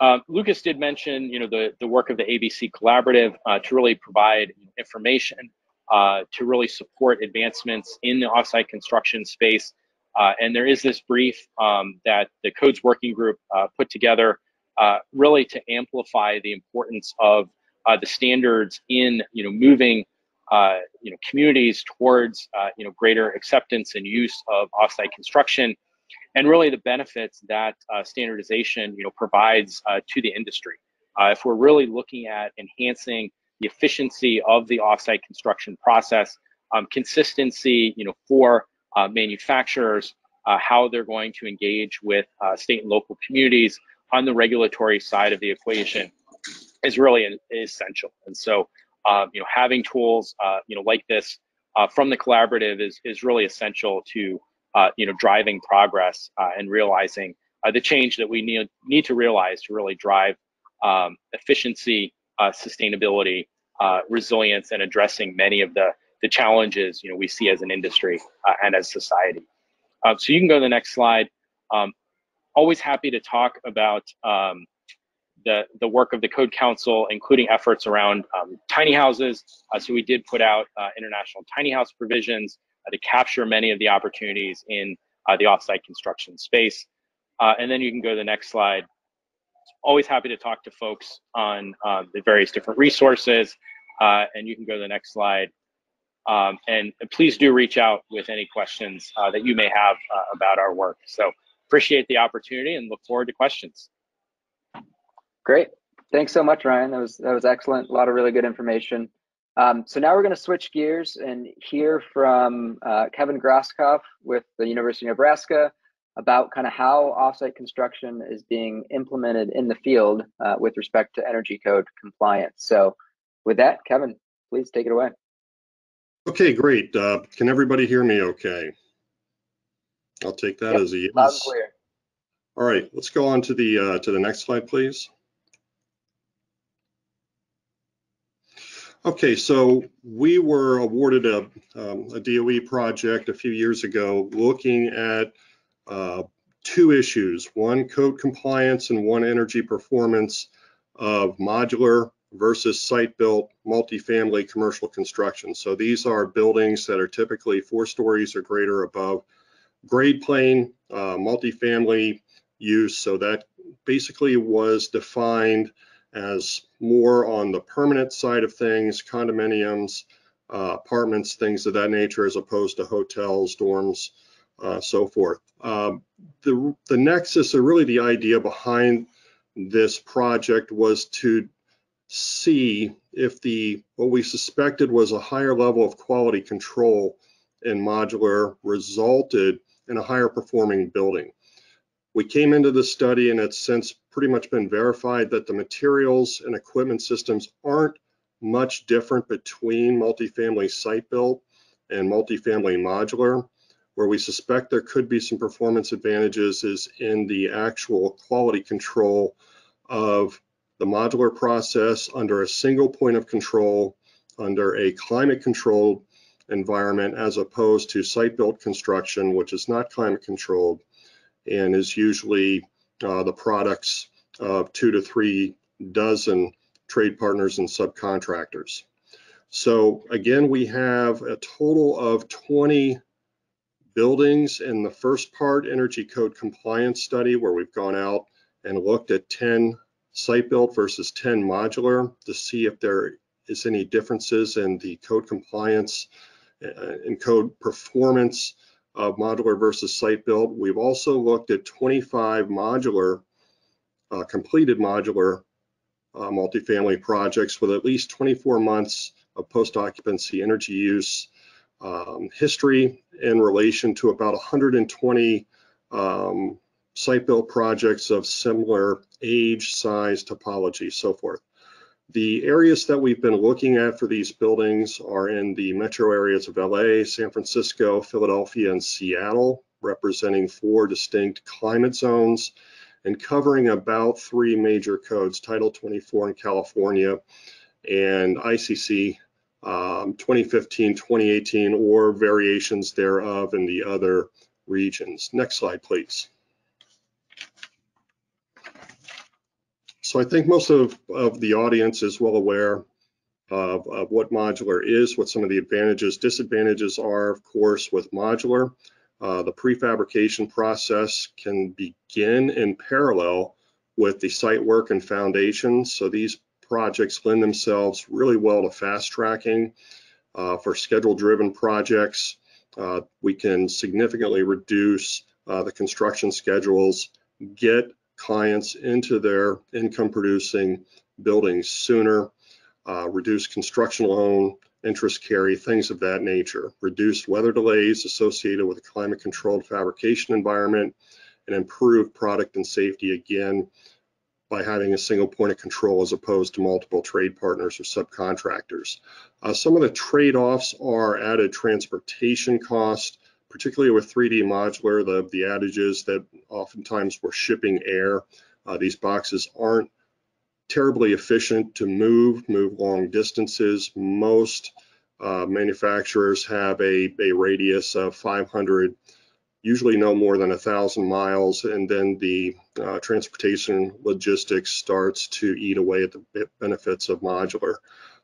[SPEAKER 3] Uh, Lucas did mention, you know, the, the work of the ABC Collaborative uh, to really provide information uh, to really support advancements in the offsite construction space. Uh, and there is this brief um, that the codes working group uh, put together uh, really to amplify the importance of uh, the standards in you know moving uh, you know communities towards you know greater acceptance and use of offsite construction and really the benefits that standardization you know provides to the industry. If we're really looking at enhancing the efficiency of the offsite construction process, um, consistency, you know, for uh, manufacturers, uh, how they're going to engage with uh, state and local communities on the regulatory side of the equation is really essential. And so, um, you know, having tools, uh, you know, like this uh, from the collaborative is is really essential to, uh, you know, driving progress and realizing the change that we need need to realize to really drive um, efficiency uh, sustainability, uh, resilience, and addressing many of the, the challenges you know we see as an industry uh, and as society. Uh, so you can go to the next slide. Um, always happy to talk about um, the, the work of the Code Council, including efforts around um, tiny houses. Uh, so we did put out uh, international tiny house provisions to capture many of the opportunities in the offsite construction space. and then you can go to the next slide always happy to talk to folks on uh, the various different resources. Uh, and you can go to the next slide. Um, and please do reach out with any questions uh, that you may have uh, about our work. So appreciate the opportunity and look forward to questions.
[SPEAKER 1] Great. Thanks so much, Ryan. That was that was excellent. A lot of really good information. Um, so now we're going to switch gears and hear from uh, Kevin Grosskopf with the University of Nebraska about kind of how offsite construction is being implemented in the field uh, with respect to energy code compliance. So with that, Kevin, please take it away.
[SPEAKER 4] Okay, great. Uh, can everybody hear me okay? I'll take that yep, as a yes.
[SPEAKER 1] Loud and clear.
[SPEAKER 4] All right, let's go on to the uh, to the next slide, please. Okay, so we were awarded a, um, a DOE project a few years ago looking at uh, two issues, one code compliance and one energy performance of modular versus site-built multifamily commercial construction. So these are buildings that are typically four stories or greater above grade plane, uh, multifamily use. So that basically was defined as more on the permanent side of things, condominiums, uh, apartments, things of that nature, as opposed to hotels, dorms, uh, so forth. Um, the, the nexus, or really the idea behind this project was to see if the what we suspected was a higher level of quality control in modular resulted in a higher performing building. We came into the study and it's since pretty much been verified that the materials and equipment systems aren't much different between multifamily site built and multifamily modular. Where we suspect there could be some performance advantages is in the actual quality control of the modular process under a single point of control under a climate controlled environment as opposed to site built construction, which is not climate controlled and is usually uh, the products of two to three dozen trade partners and subcontractors. So again, we have a total of 20 buildings in the first part energy code compliance study where we've gone out and looked at 10 site built versus 10 modular to see if there is any differences in the code compliance uh, and code performance of modular versus site built. We've also looked at 25 modular, uh, completed modular uh, multifamily projects with at least 24 months of post-occupancy energy use um, history in relation to about 120 um, site-built projects of similar age, size, topology, so forth. The areas that we've been looking at for these buildings are in the metro areas of LA, San Francisco, Philadelphia, and Seattle, representing four distinct climate zones and covering about three major codes, Title 24 in California and ICC um, 2015, 2018, or variations thereof in the other regions. Next slide, please. So I think most of, of the audience is well aware of, of what modular is, what some of the advantages, disadvantages are, of course, with modular. Uh, the prefabrication process can begin in parallel with the site work and foundations. So these projects lend themselves really well to fast tracking. Uh, for schedule driven projects, uh, we can significantly reduce uh, the construction schedules, get clients into their income producing buildings sooner, uh, reduce construction loan, interest carry, things of that nature, reduce weather delays associated with a climate controlled fabrication environment, and improve product and safety again by having a single point of control as opposed to multiple trade partners or subcontractors. Uh, some of the trade-offs are added transportation cost, particularly with 3D modular, the, the adages that oftentimes we're shipping air. Uh, these boxes aren't terribly efficient to move, move long distances. Most uh, manufacturers have a, a radius of 500, usually no more than a thousand miles, and then the uh, transportation logistics starts to eat away at the benefits of modular.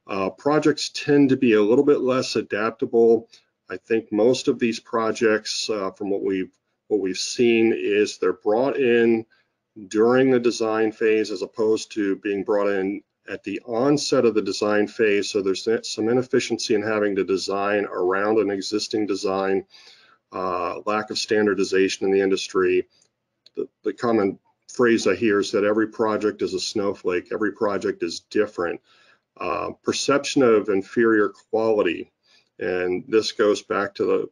[SPEAKER 4] Uh, projects tend to be a little bit less adaptable I think most of these projects, uh, from what we've what we've seen, is they're brought in during the design phase as opposed to being brought in at the onset of the design phase. So there's some inefficiency in having to design around an existing design, uh, lack of standardization in the industry. The, the common phrase I hear is that every project is a snowflake, every project is different. Uh, perception of inferior quality and this goes back to the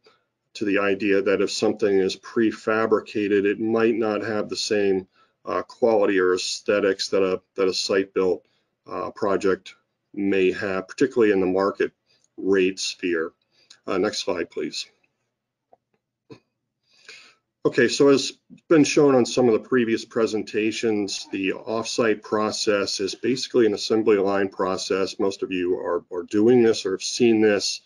[SPEAKER 4] to the idea that if something is prefabricated, it might not have the same uh, quality or aesthetics that a that a site-built uh, project may have, particularly in the market rate sphere. Uh, next slide, please. Okay, so as been shown on some of the previous presentations, the offsite process is basically an assembly line process. Most of you are, are doing this or have seen this.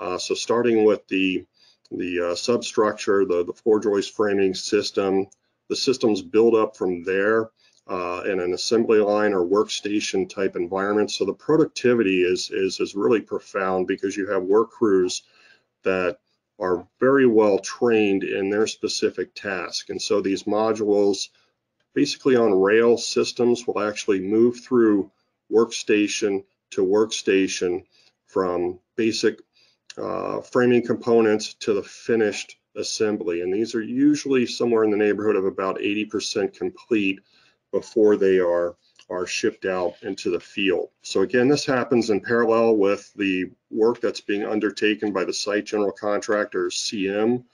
[SPEAKER 4] Uh, so starting with the, the uh, substructure, the, the floor joist framing system, the systems build up from there uh, in an assembly line or workstation type environment. So the productivity is, is, is really profound because you have work crews that are very well trained in their specific task. And so these modules basically on rail systems will actually move through workstation to workstation from basic uh, framing components to the finished assembly. And these are usually somewhere in the neighborhood of about 80% complete before they are, are shipped out into the field. So again, this happens in parallel with the work that's being undertaken by the site general contractor, CM,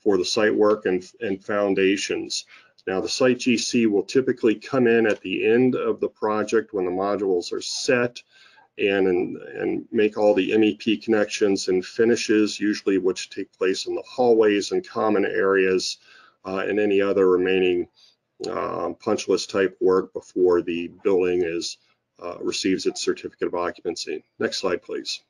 [SPEAKER 4] for the site work and, and foundations. Now the site GC will typically come in at the end of the project when the modules are set and, and, and make all the MEP connections and finishes, usually which take place in the hallways and common areas uh, and any other remaining uh, punch list type work before the building is uh, receives its certificate of occupancy. Next slide, please.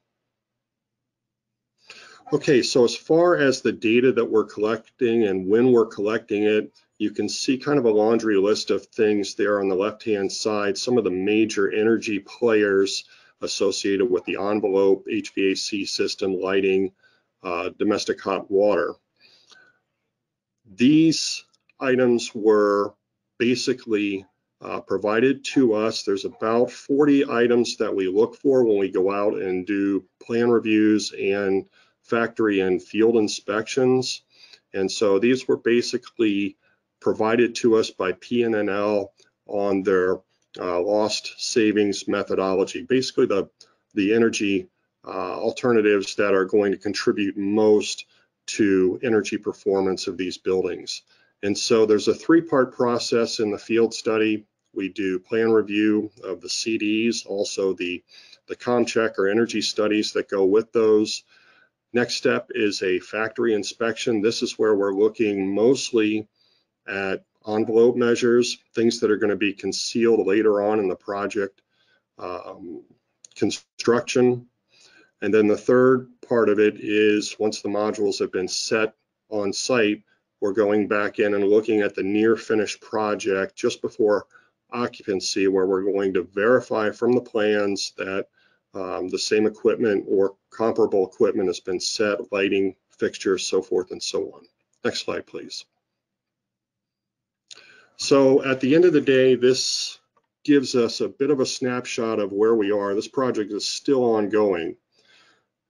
[SPEAKER 4] Okay, so as far as the data that we're collecting and when we're collecting it, you can see kind of a laundry list of things there on the left-hand side, some of the major energy players associated with the envelope, HVAC system, lighting, uh, domestic hot water. These items were basically uh, provided to us. There's about 40 items that we look for when we go out and do plan reviews and factory and field inspections. And so these were basically provided to us by PNNL on their uh, lost savings methodology, basically the, the energy uh, alternatives that are going to contribute most to energy performance of these buildings. And so there's a three-part process in the field study. We do plan review of the CDs, also the, the ComCheck or energy studies that go with those. Next step is a factory inspection. This is where we're looking mostly at envelope measures, things that are going to be concealed later on in the project um, construction. And then the third part of it is once the modules have been set on site, we're going back in and looking at the near finished project just before occupancy where we're going to verify from the plans that um, the same equipment or comparable equipment has been set, lighting, fixtures, so forth and so on. Next slide, please. So at the end of the day, this gives us a bit of a snapshot of where we are. This project is still ongoing.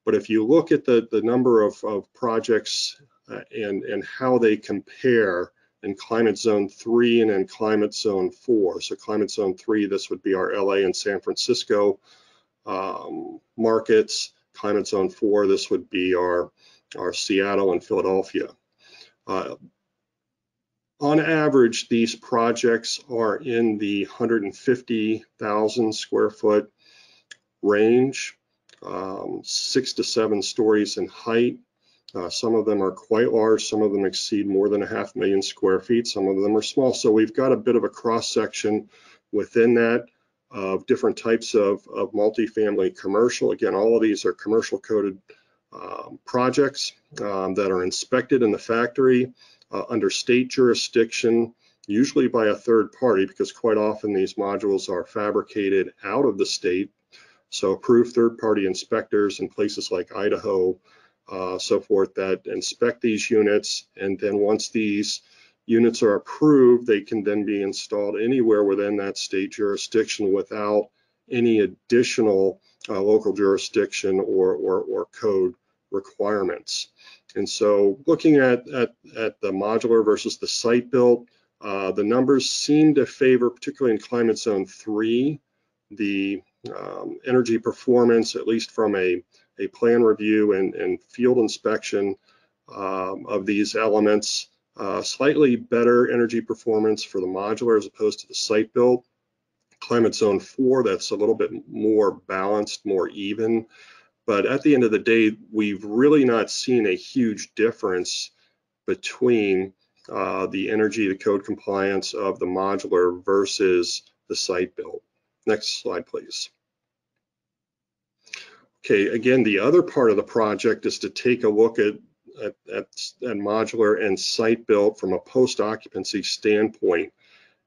[SPEAKER 4] But if you look at the, the number of, of projects uh, and, and how they compare in climate zone three and in climate zone four. So climate zone three, this would be our LA and San Francisco um, markets. Climate zone four, this would be our, our Seattle and Philadelphia. Uh, on average, these projects are in the 150,000 square foot range, um, six to seven stories in height. Uh, some of them are quite large, some of them exceed more than a half million square feet, some of them are small. So we've got a bit of a cross section within that of different types of, of multifamily commercial. Again, all of these are commercial coded um, projects um, that are inspected in the factory uh, under state jurisdiction, usually by a third party, because quite often these modules are fabricated out of the state. So approved third party inspectors in places like Idaho, uh, so forth that inspect these units. And then once these units are approved, they can then be installed anywhere within that state jurisdiction without any additional uh, local jurisdiction or, or, or code requirements. And so looking at, at, at the modular versus the site built, uh, the numbers seem to favor, particularly in climate zone three, the um, energy performance, at least from a, a plan review and, and field inspection um, of these elements, uh, slightly better energy performance for the modular as opposed to the site built. Climate zone four, that's a little bit more balanced, more even. But at the end of the day, we've really not seen a huge difference between uh, the energy, the code compliance of the modular versus the site built. Next slide, please. Okay, again, the other part of the project is to take a look at, at, at, at modular and site built from a post-occupancy standpoint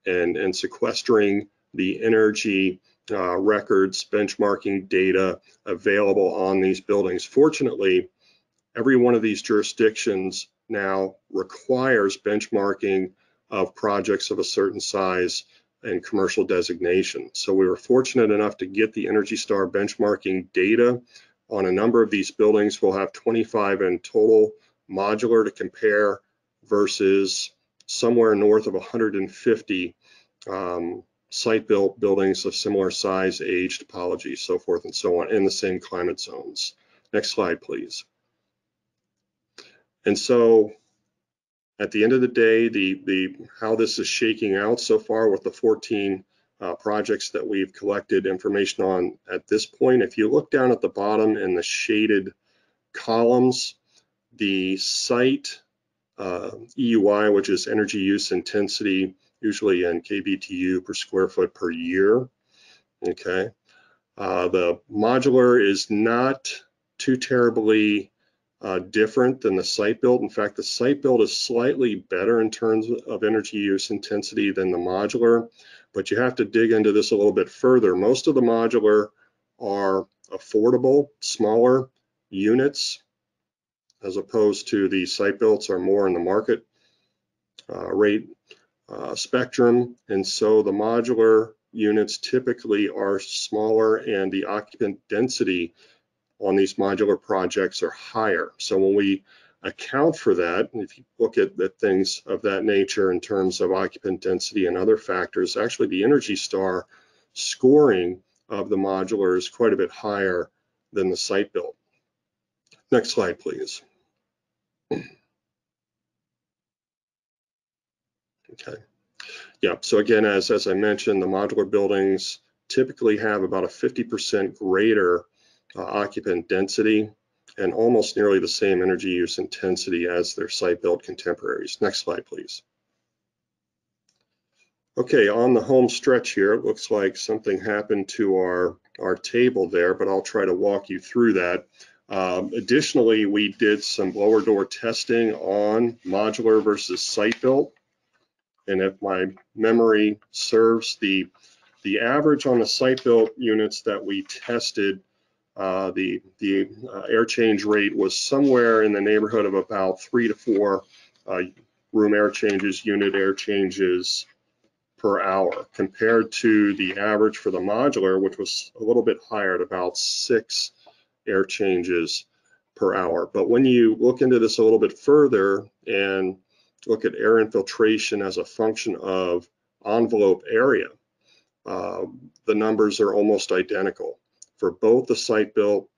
[SPEAKER 4] and, and sequestering the energy uh, records, benchmarking data available on these buildings. Fortunately, every one of these jurisdictions now requires benchmarking of projects of a certain size and commercial designation. So we were fortunate enough to get the Energy Star benchmarking data on a number of these buildings. We'll have 25 in total modular to compare versus somewhere north of 150 um, site-built buildings of similar size, age, topology, so forth and so on in the same climate zones. Next slide, please. And so at the end of the day, the, the how this is shaking out so far with the 14 uh, projects that we've collected information on at this point, if you look down at the bottom in the shaded columns, the site uh, EUI, which is energy use intensity, usually in kBTU per square foot per year. Okay. Uh, the modular is not too terribly uh, different than the site build. In fact, the site build is slightly better in terms of energy use intensity than the modular, but you have to dig into this a little bit further. Most of the modular are affordable, smaller units, as opposed to the site builds are more in the market uh, rate uh, spectrum. And so the modular units typically are smaller and the occupant density on these modular projects are higher. So when we account for that, if you look at, the things of that nature in terms of occupant density and other factors, actually the Energy Star scoring of the modular is quite a bit higher than the site built. Next slide, please. Okay. Yeah, so again, as, as I mentioned, the modular buildings typically have about a 50% greater uh, occupant density and almost nearly the same energy use intensity as their site-built contemporaries. Next slide, please. Okay, on the home stretch here, it looks like something happened to our, our table there, but I'll try to walk you through that. Um, additionally, we did some blower door testing on modular versus site-built. And if my memory serves, the, the average on the site-built units that we tested uh, the the uh, air change rate was somewhere in the neighborhood of about three to four uh, room air changes, unit air changes per hour, compared to the average for the modular, which was a little bit higher at about six air changes per hour. But when you look into this a little bit further and look at air infiltration as a function of envelope area, uh, the numbers are almost identical for both the site built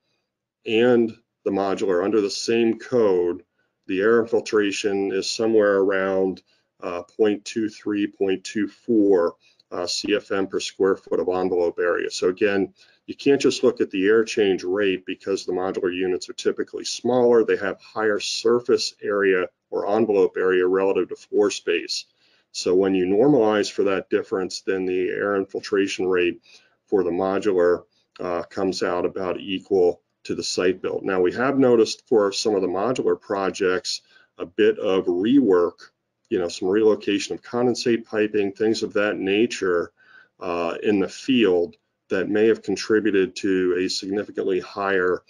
[SPEAKER 4] and the modular. Under the same code, the air infiltration is somewhere around uh, 0.23, 0.24 uh, CFM per square foot of envelope area. So again, you can't just look at the air change rate because the modular units are typically smaller. They have higher surface area or envelope area relative to floor space. So when you normalize for that difference, then the air infiltration rate for the modular uh, comes out about equal to the site built. Now we have noticed for some of the modular projects a bit of rework, you know, some relocation of condensate piping, things of that nature uh, in the field that may have contributed to a significantly higher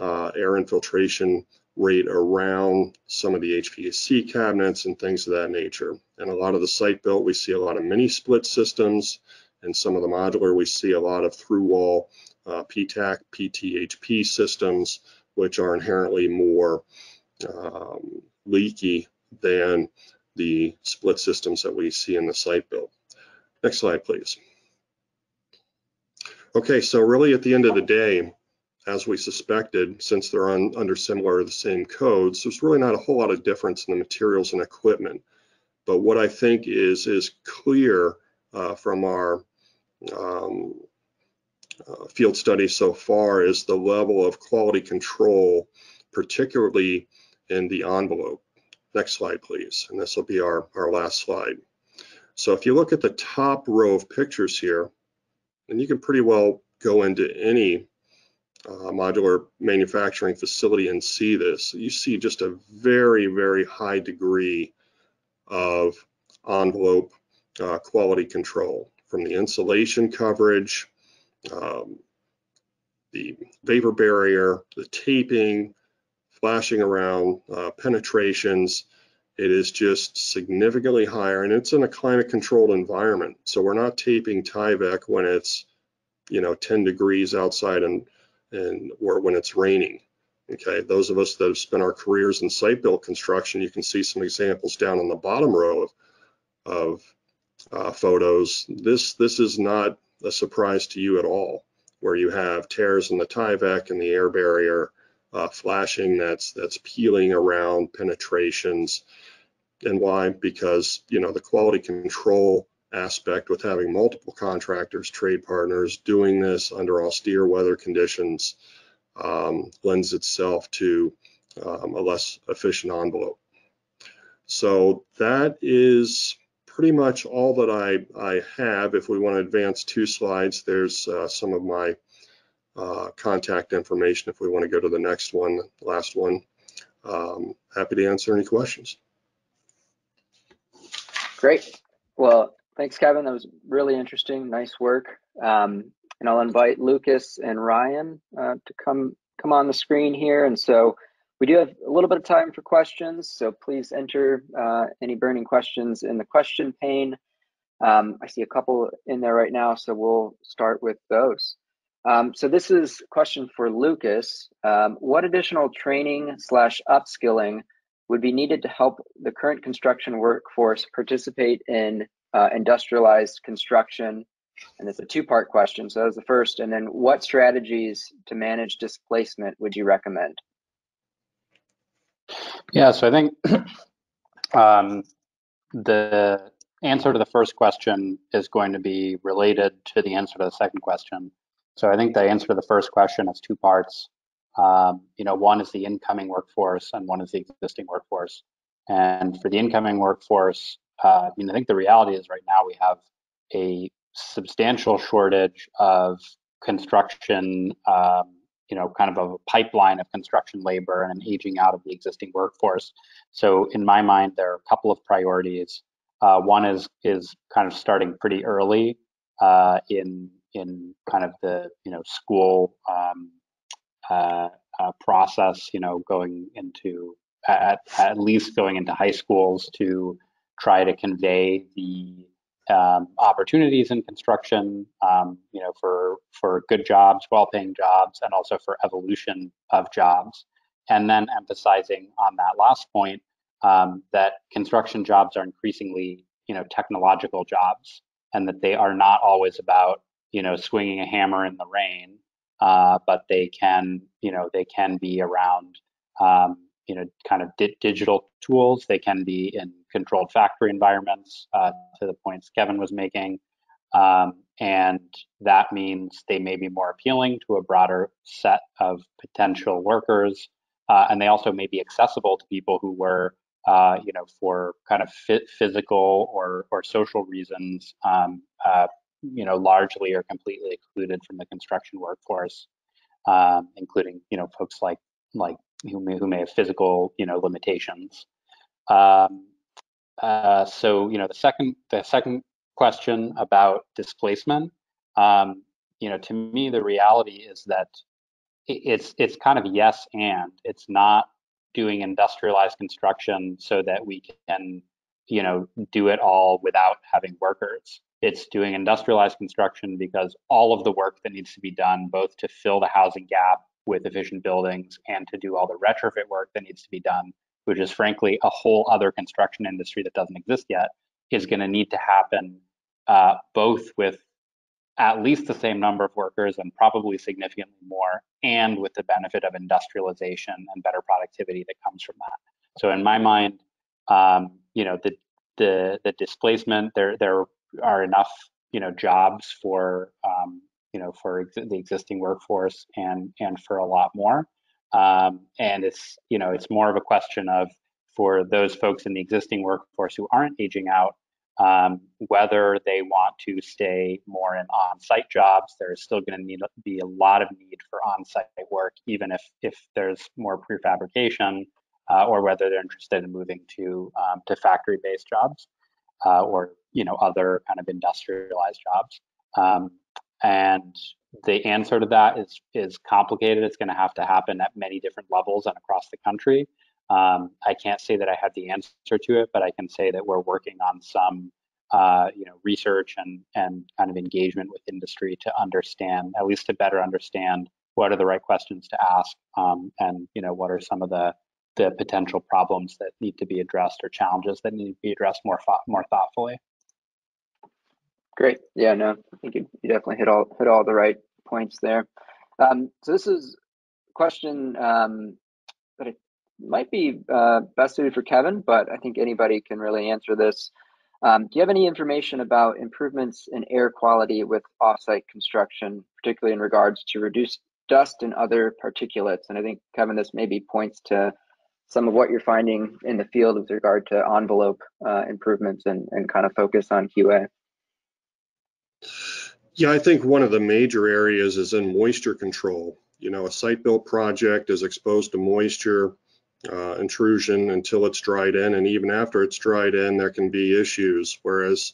[SPEAKER 4] uh, air infiltration rate around some of the HVAC cabinets and things of that nature. And a lot of the site built, we see a lot of mini split systems and some of the modular, we see a lot of through wall uh, PTAC, PTHP systems, which are inherently more um, leaky than the split systems that we see in the site build. Next slide, please. Okay, so really at the end of the day, as we suspected, since they're on, under similar or the same codes, there's really not a whole lot of difference in the materials and equipment. But what I think is is clear uh, from our um, uh, field study so far is the level of quality control, particularly in the envelope. Next slide, please. And this will be our, our last slide. So if you look at the top row of pictures here, and you can pretty well go into any uh, modular manufacturing facility and see this. You see just a very, very high degree of envelope uh, quality control from the insulation coverage um, the vapor barrier, the taping, flashing around, uh, penetrations, it is just significantly higher and it's in a climate controlled environment. So we're not taping Tyvek when it's, you know, 10 degrees outside and, and or when it's raining. Okay, those of us that have spent our careers in site built construction, you can see some examples down on the bottom row of, of uh, photos. This this is not a surprise to you at all, where you have tears in the Tyvek and the air barrier, uh, flashing that's that's peeling around penetrations. And why? Because you know the quality control aspect with having multiple contractors, trade partners doing this under austere weather conditions um, lends itself to um, a less efficient envelope. So that is pretty much all that I, I have. If we want to advance two slides, there's uh, some of my uh, contact information if we want to go to the next one, last one. Um, happy to answer any questions.
[SPEAKER 1] Great. Well, thanks, Kevin. That was really interesting. Nice work. Um, and I'll invite Lucas and Ryan uh, to come come on the screen here. And so we do have a little bit of time for questions. So please enter uh, any burning questions in the question pane. Um, I see a couple in there right now, so we'll start with those. Um, so this is a question for Lucas. Um, what additional training slash upskilling would be needed to help the current construction workforce participate in uh, industrialized construction and it's a two-part question. So that was the first. And then what strategies to manage displacement would you recommend?
[SPEAKER 2] Yeah, so I think um, the answer to the first question is going to be related to the answer to the second question. So I think the answer to the first question has two parts. Um, you know, one is the incoming workforce and one is the existing workforce. And for the incoming workforce, uh, I mean, I think the reality is right now we have a substantial shortage of construction, um, you know, kind of a pipeline of construction labor and an aging out of the existing workforce. So in my mind, there are a couple of priorities. Uh, one is is kind of starting pretty early uh, in in kind of the you know school um, uh, uh process. You know, going into at, at least going into high schools to try to convey the um, opportunities in construction, um, you know, for for good jobs, well-paying jobs, and also for evolution of jobs. And then emphasizing on that last point um, that construction jobs are increasingly, you know, technological jobs, and that they are not always about, you know, swinging a hammer in the rain, uh, but they can, you know, they can be around, um, you know, kind of di digital tools. They can be in controlled factory environments, uh, to the points Kevin was making. Um, and that means they may be more appealing to a broader set of potential workers. Uh, and they also may be accessible to people who were, uh, you know, for kind of physical or, or social reasons, um, uh, you know, largely or completely excluded from the construction workforce, um, including, you know, folks like like who may, who may have physical, you know, limitations. Um, uh, so, you know, the second the second question about displacement, um, you know, to me, the reality is that it's it's kind of yes and it's not doing industrialized construction so that we can, you know, do it all without having workers. It's doing industrialized construction because all of the work that needs to be done, both to fill the housing gap with efficient buildings and to do all the retrofit work that needs to be done, which is frankly a whole other construction industry that doesn't exist yet, is going to need to happen uh, both with at least the same number of workers and probably significantly more, and with the benefit of industrialization and better productivity that comes from that. So in my mind, um, you know, the the the displacement there there are enough you know jobs for um, you know for ex- the existing workforce and and for a lot more. Um, and it's, you know, it's more of a question of for those folks in the existing workforce who aren't aging out, um, whether they want to stay more in on-site jobs. There is still going to need be a lot of need for on-site work, even if if there's more prefabrication, uh, or whether they're interested in moving to um, to factory-based jobs, uh, or you know other kind of industrialized jobs. Um, and the answer to that is is complicated. It's going to have to happen at many different levels and across the country. Um, I can't say that I have the answer to it, but I can say that we're working on some, uh, you know, research and and kind of engagement with industry to understand, at least to better understand what are the right questions to ask, um, and you know what are some of the the potential problems that need to be addressed or challenges that need to be addressed more more thoughtfully.
[SPEAKER 1] Great. Yeah, no, I think you, definitely hit all hit all the right points there. Um, so this is a question um, that it might be uh, best suited for Kevin, but I think anybody can really answer this. Um, do you have any information about improvements in air quality with offsite construction, particularly in regards to reduced dust and other particulates? And I think Kevin, this maybe points to some of what you're finding in the field with regard to envelope uh, improvements and, and kind of focus on QA.
[SPEAKER 4] Yeah, I think one of the major areas is in moisture control. You know, a site built project is exposed to moisture uh, intrusion until it's dried in, and even after it's dried in, there can be issues. Whereas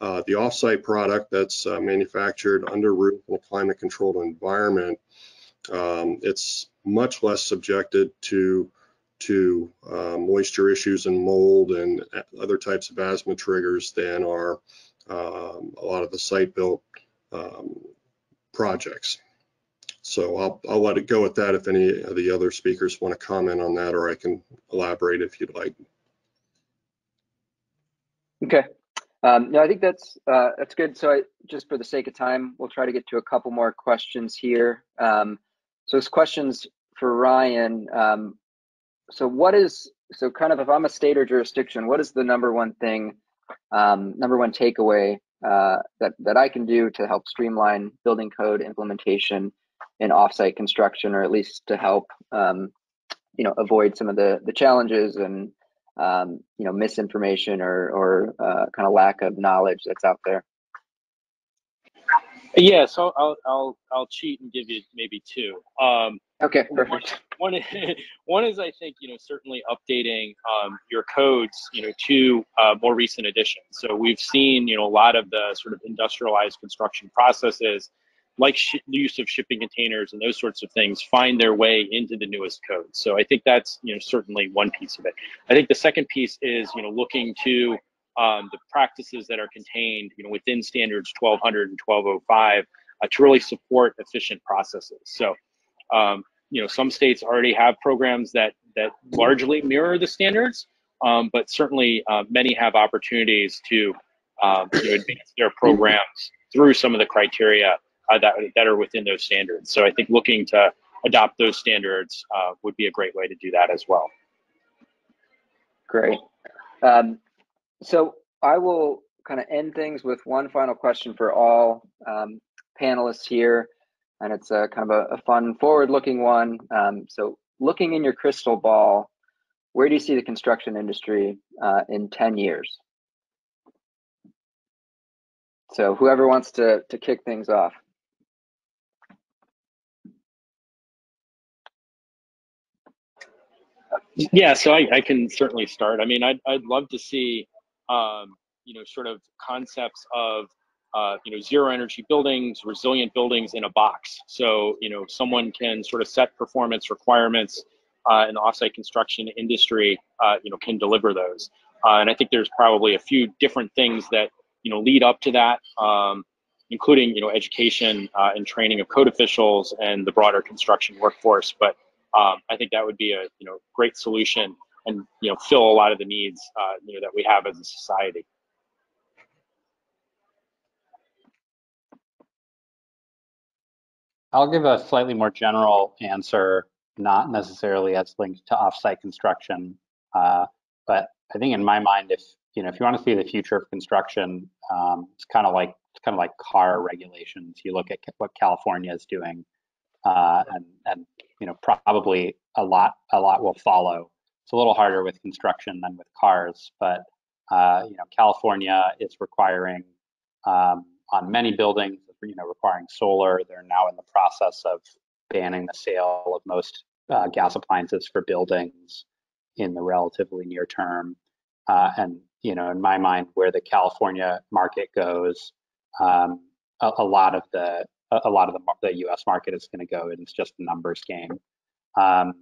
[SPEAKER 4] uh, the offsite product that's uh, manufactured under roof in a climate controlled environment, um, it's much less subjected to to uh, moisture issues and mold and other types of asthma triggers than are um, a lot of the site built um, projects. So I'll, I'll let it go at that if any of the other speakers want to comment on that, or I can elaborate if you'd like.
[SPEAKER 1] Okay. Um, no, I think that's uh, that's good. So I, just for the sake of time, we'll try to get to a couple more questions here. Um, so it's questions for Ryan. Um, so what is so kind of if I'm a state or jurisdiction, what is the number one thing, um, number one takeaway uh, that that I can do to help streamline building code implementation in offsite construction, or at least to help um, you know avoid some of the the challenges and um, you know misinformation or or uh, kind of lack of knowledge that's out there.
[SPEAKER 3] Yeah, so I'll I'll I'll cheat and give you maybe two. Um,
[SPEAKER 1] okay, perfect.
[SPEAKER 3] One, one, one is I think you know certainly updating um, your codes you know to uh, more recent editions. So we've seen you know a lot of the sort of industrialized construction processes, like sh- use of shipping containers and those sorts of things, find their way into the newest codes. So I think that's you know certainly one piece of it. I think the second piece is you know looking to um, the practices that are contained you know, within standards 1200 and 1205 uh, to really support efficient processes. So, um, you know, some states already have programs that that largely mirror the standards, um, but certainly uh, many have opportunities to um, know, advance their programs through some of the criteria uh, that that are within those standards. So I think looking to adopt those standards uh, would be a great way to do that as well.
[SPEAKER 1] Great. Um, so I will kind of end things with one final question for all um, panelists here. And it's a kind of a, a fun forward looking one. Um, so looking in your crystal ball, where do you see the construction industry uh, in 10 years? So whoever wants to, to kick things off.
[SPEAKER 3] Yeah, so I, I can certainly start. I mean, I'd, I'd love to see um, you know, sort of concepts of, uh, you know, zero energy buildings, resilient buildings in a box. So, you know, someone can sort of set performance requirements uh, in the offsite construction industry, uh, you know, can deliver those. Uh, and I think there's probably a few different things that, you know, lead up to that, um, including, you know, education uh, and training of code officials and the broader construction workforce. But um, I think that would be a, you know, great solution and you know fill a lot of the needs uh, you know that we have as a society.
[SPEAKER 2] I'll give a slightly more general answer, not necessarily as linked to offsite construction, uh, but I think in my mind, if you know if you want to see the future of construction, um, it's kind of like it's kind of like car regulations. You look at what California is doing, uh, and and you know probably a lot a lot will follow it's a little harder with construction than with cars, but uh, you know, California is requiring um, on many buildings, you know, requiring solar. They're now in the process of banning the sale of most uh, gas appliances for buildings in the relatively near term. Uh, and you know, in my mind, where the California market goes, um, a, a, lot of the a lot of the, the U.S. market is going to go, and it's just a numbers game. Um,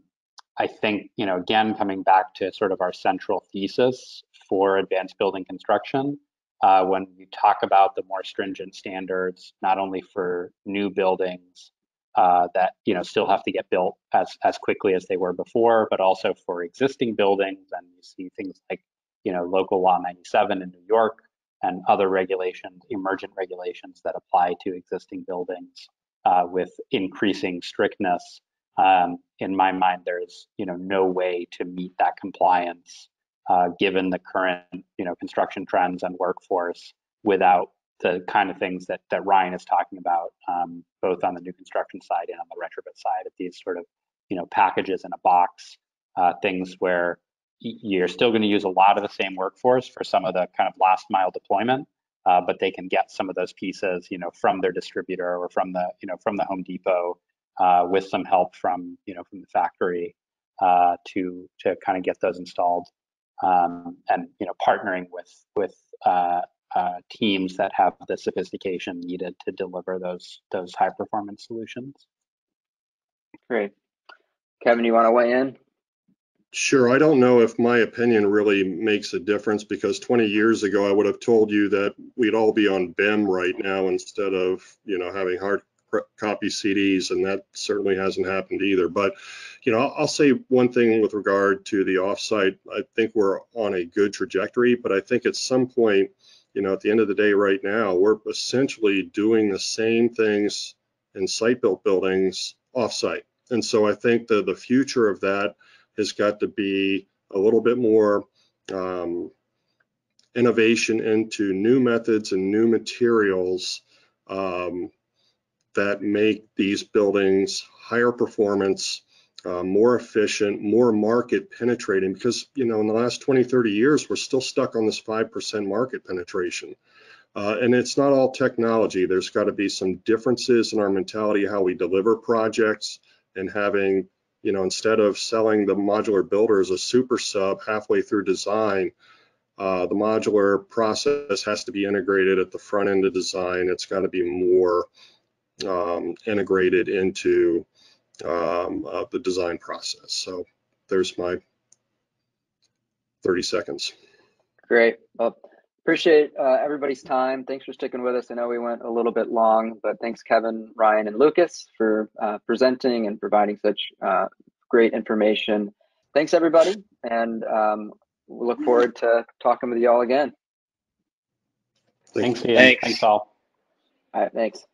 [SPEAKER 2] I think, you know, again, coming back to sort of our central thesis for advanced building construction, uh, when you talk about the more stringent standards, not only for new buildings, uh, that you know still have to get built as as quickly as they were before, but also for existing buildings. And you see things like you know local law 97 in New York and other regulations, emergent regulations that apply to existing buildings uh, with increasing strictness. Um, in my mind, there's you know no way to meet that compliance uh, given the current you know construction trends and workforce without the kind of things that that Ryan is talking about, um, both on the new construction side and on the retrofit side of these sort of you know packages in a box, uh, things where you're still going to use a lot of the same workforce for some of the kind of last mile deployment, uh, but they can get some of those pieces, you know, from their distributor or from the, you know, from the Home Depot uh, with some help from, you know, from the factory uh, to to kind of get those installed, um, and you know, partnering with with uh, uh, teams that have the sophistication needed to deliver those those high performance solutions.
[SPEAKER 1] Great, Kevin, you want to weigh in?
[SPEAKER 4] Sure. I don't know if my opinion really makes a difference because 20 years ago I would have told you that we'd all be on BIM right now instead of, you know, having hard copy CDs, and that certainly hasn't happened either. But, you know, I'll, I'll say one thing with regard to the offsite. I think we're on a good trajectory, but I think at some point, you know, at the end of the day, right now, we're essentially doing the same things in site-built buildings offsite. And so I think the the future of that has got to be a little bit more um, innovation into new methods and new materials um, that make these buildings higher performance, uh, more efficient, more market penetrating. Because, you know, in the last 20, 30 years, we're still stuck on this 5% market penetration. Uh, and it's not all technology. There's got to be some differences in our mentality, how we deliver projects, and having you know, instead of selling the modular builder as a super sub halfway through design, uh, the modular process has to be integrated at the front end of design. It's got to be more um, integrated into um, uh, the design process. So there's my 30 seconds.
[SPEAKER 1] Great. Well, appreciate uh, everybody's time. Thanks for sticking with us. I know we went a little bit long, but thanks Kevin, Ryan, and Lucas for uh, presenting and providing such uh, great information. Thanks everybody, and um, we look forward to talking with you all again.
[SPEAKER 2] Thanks,
[SPEAKER 3] Ian. Thanks.
[SPEAKER 2] Thanks all.
[SPEAKER 1] All right, thanks.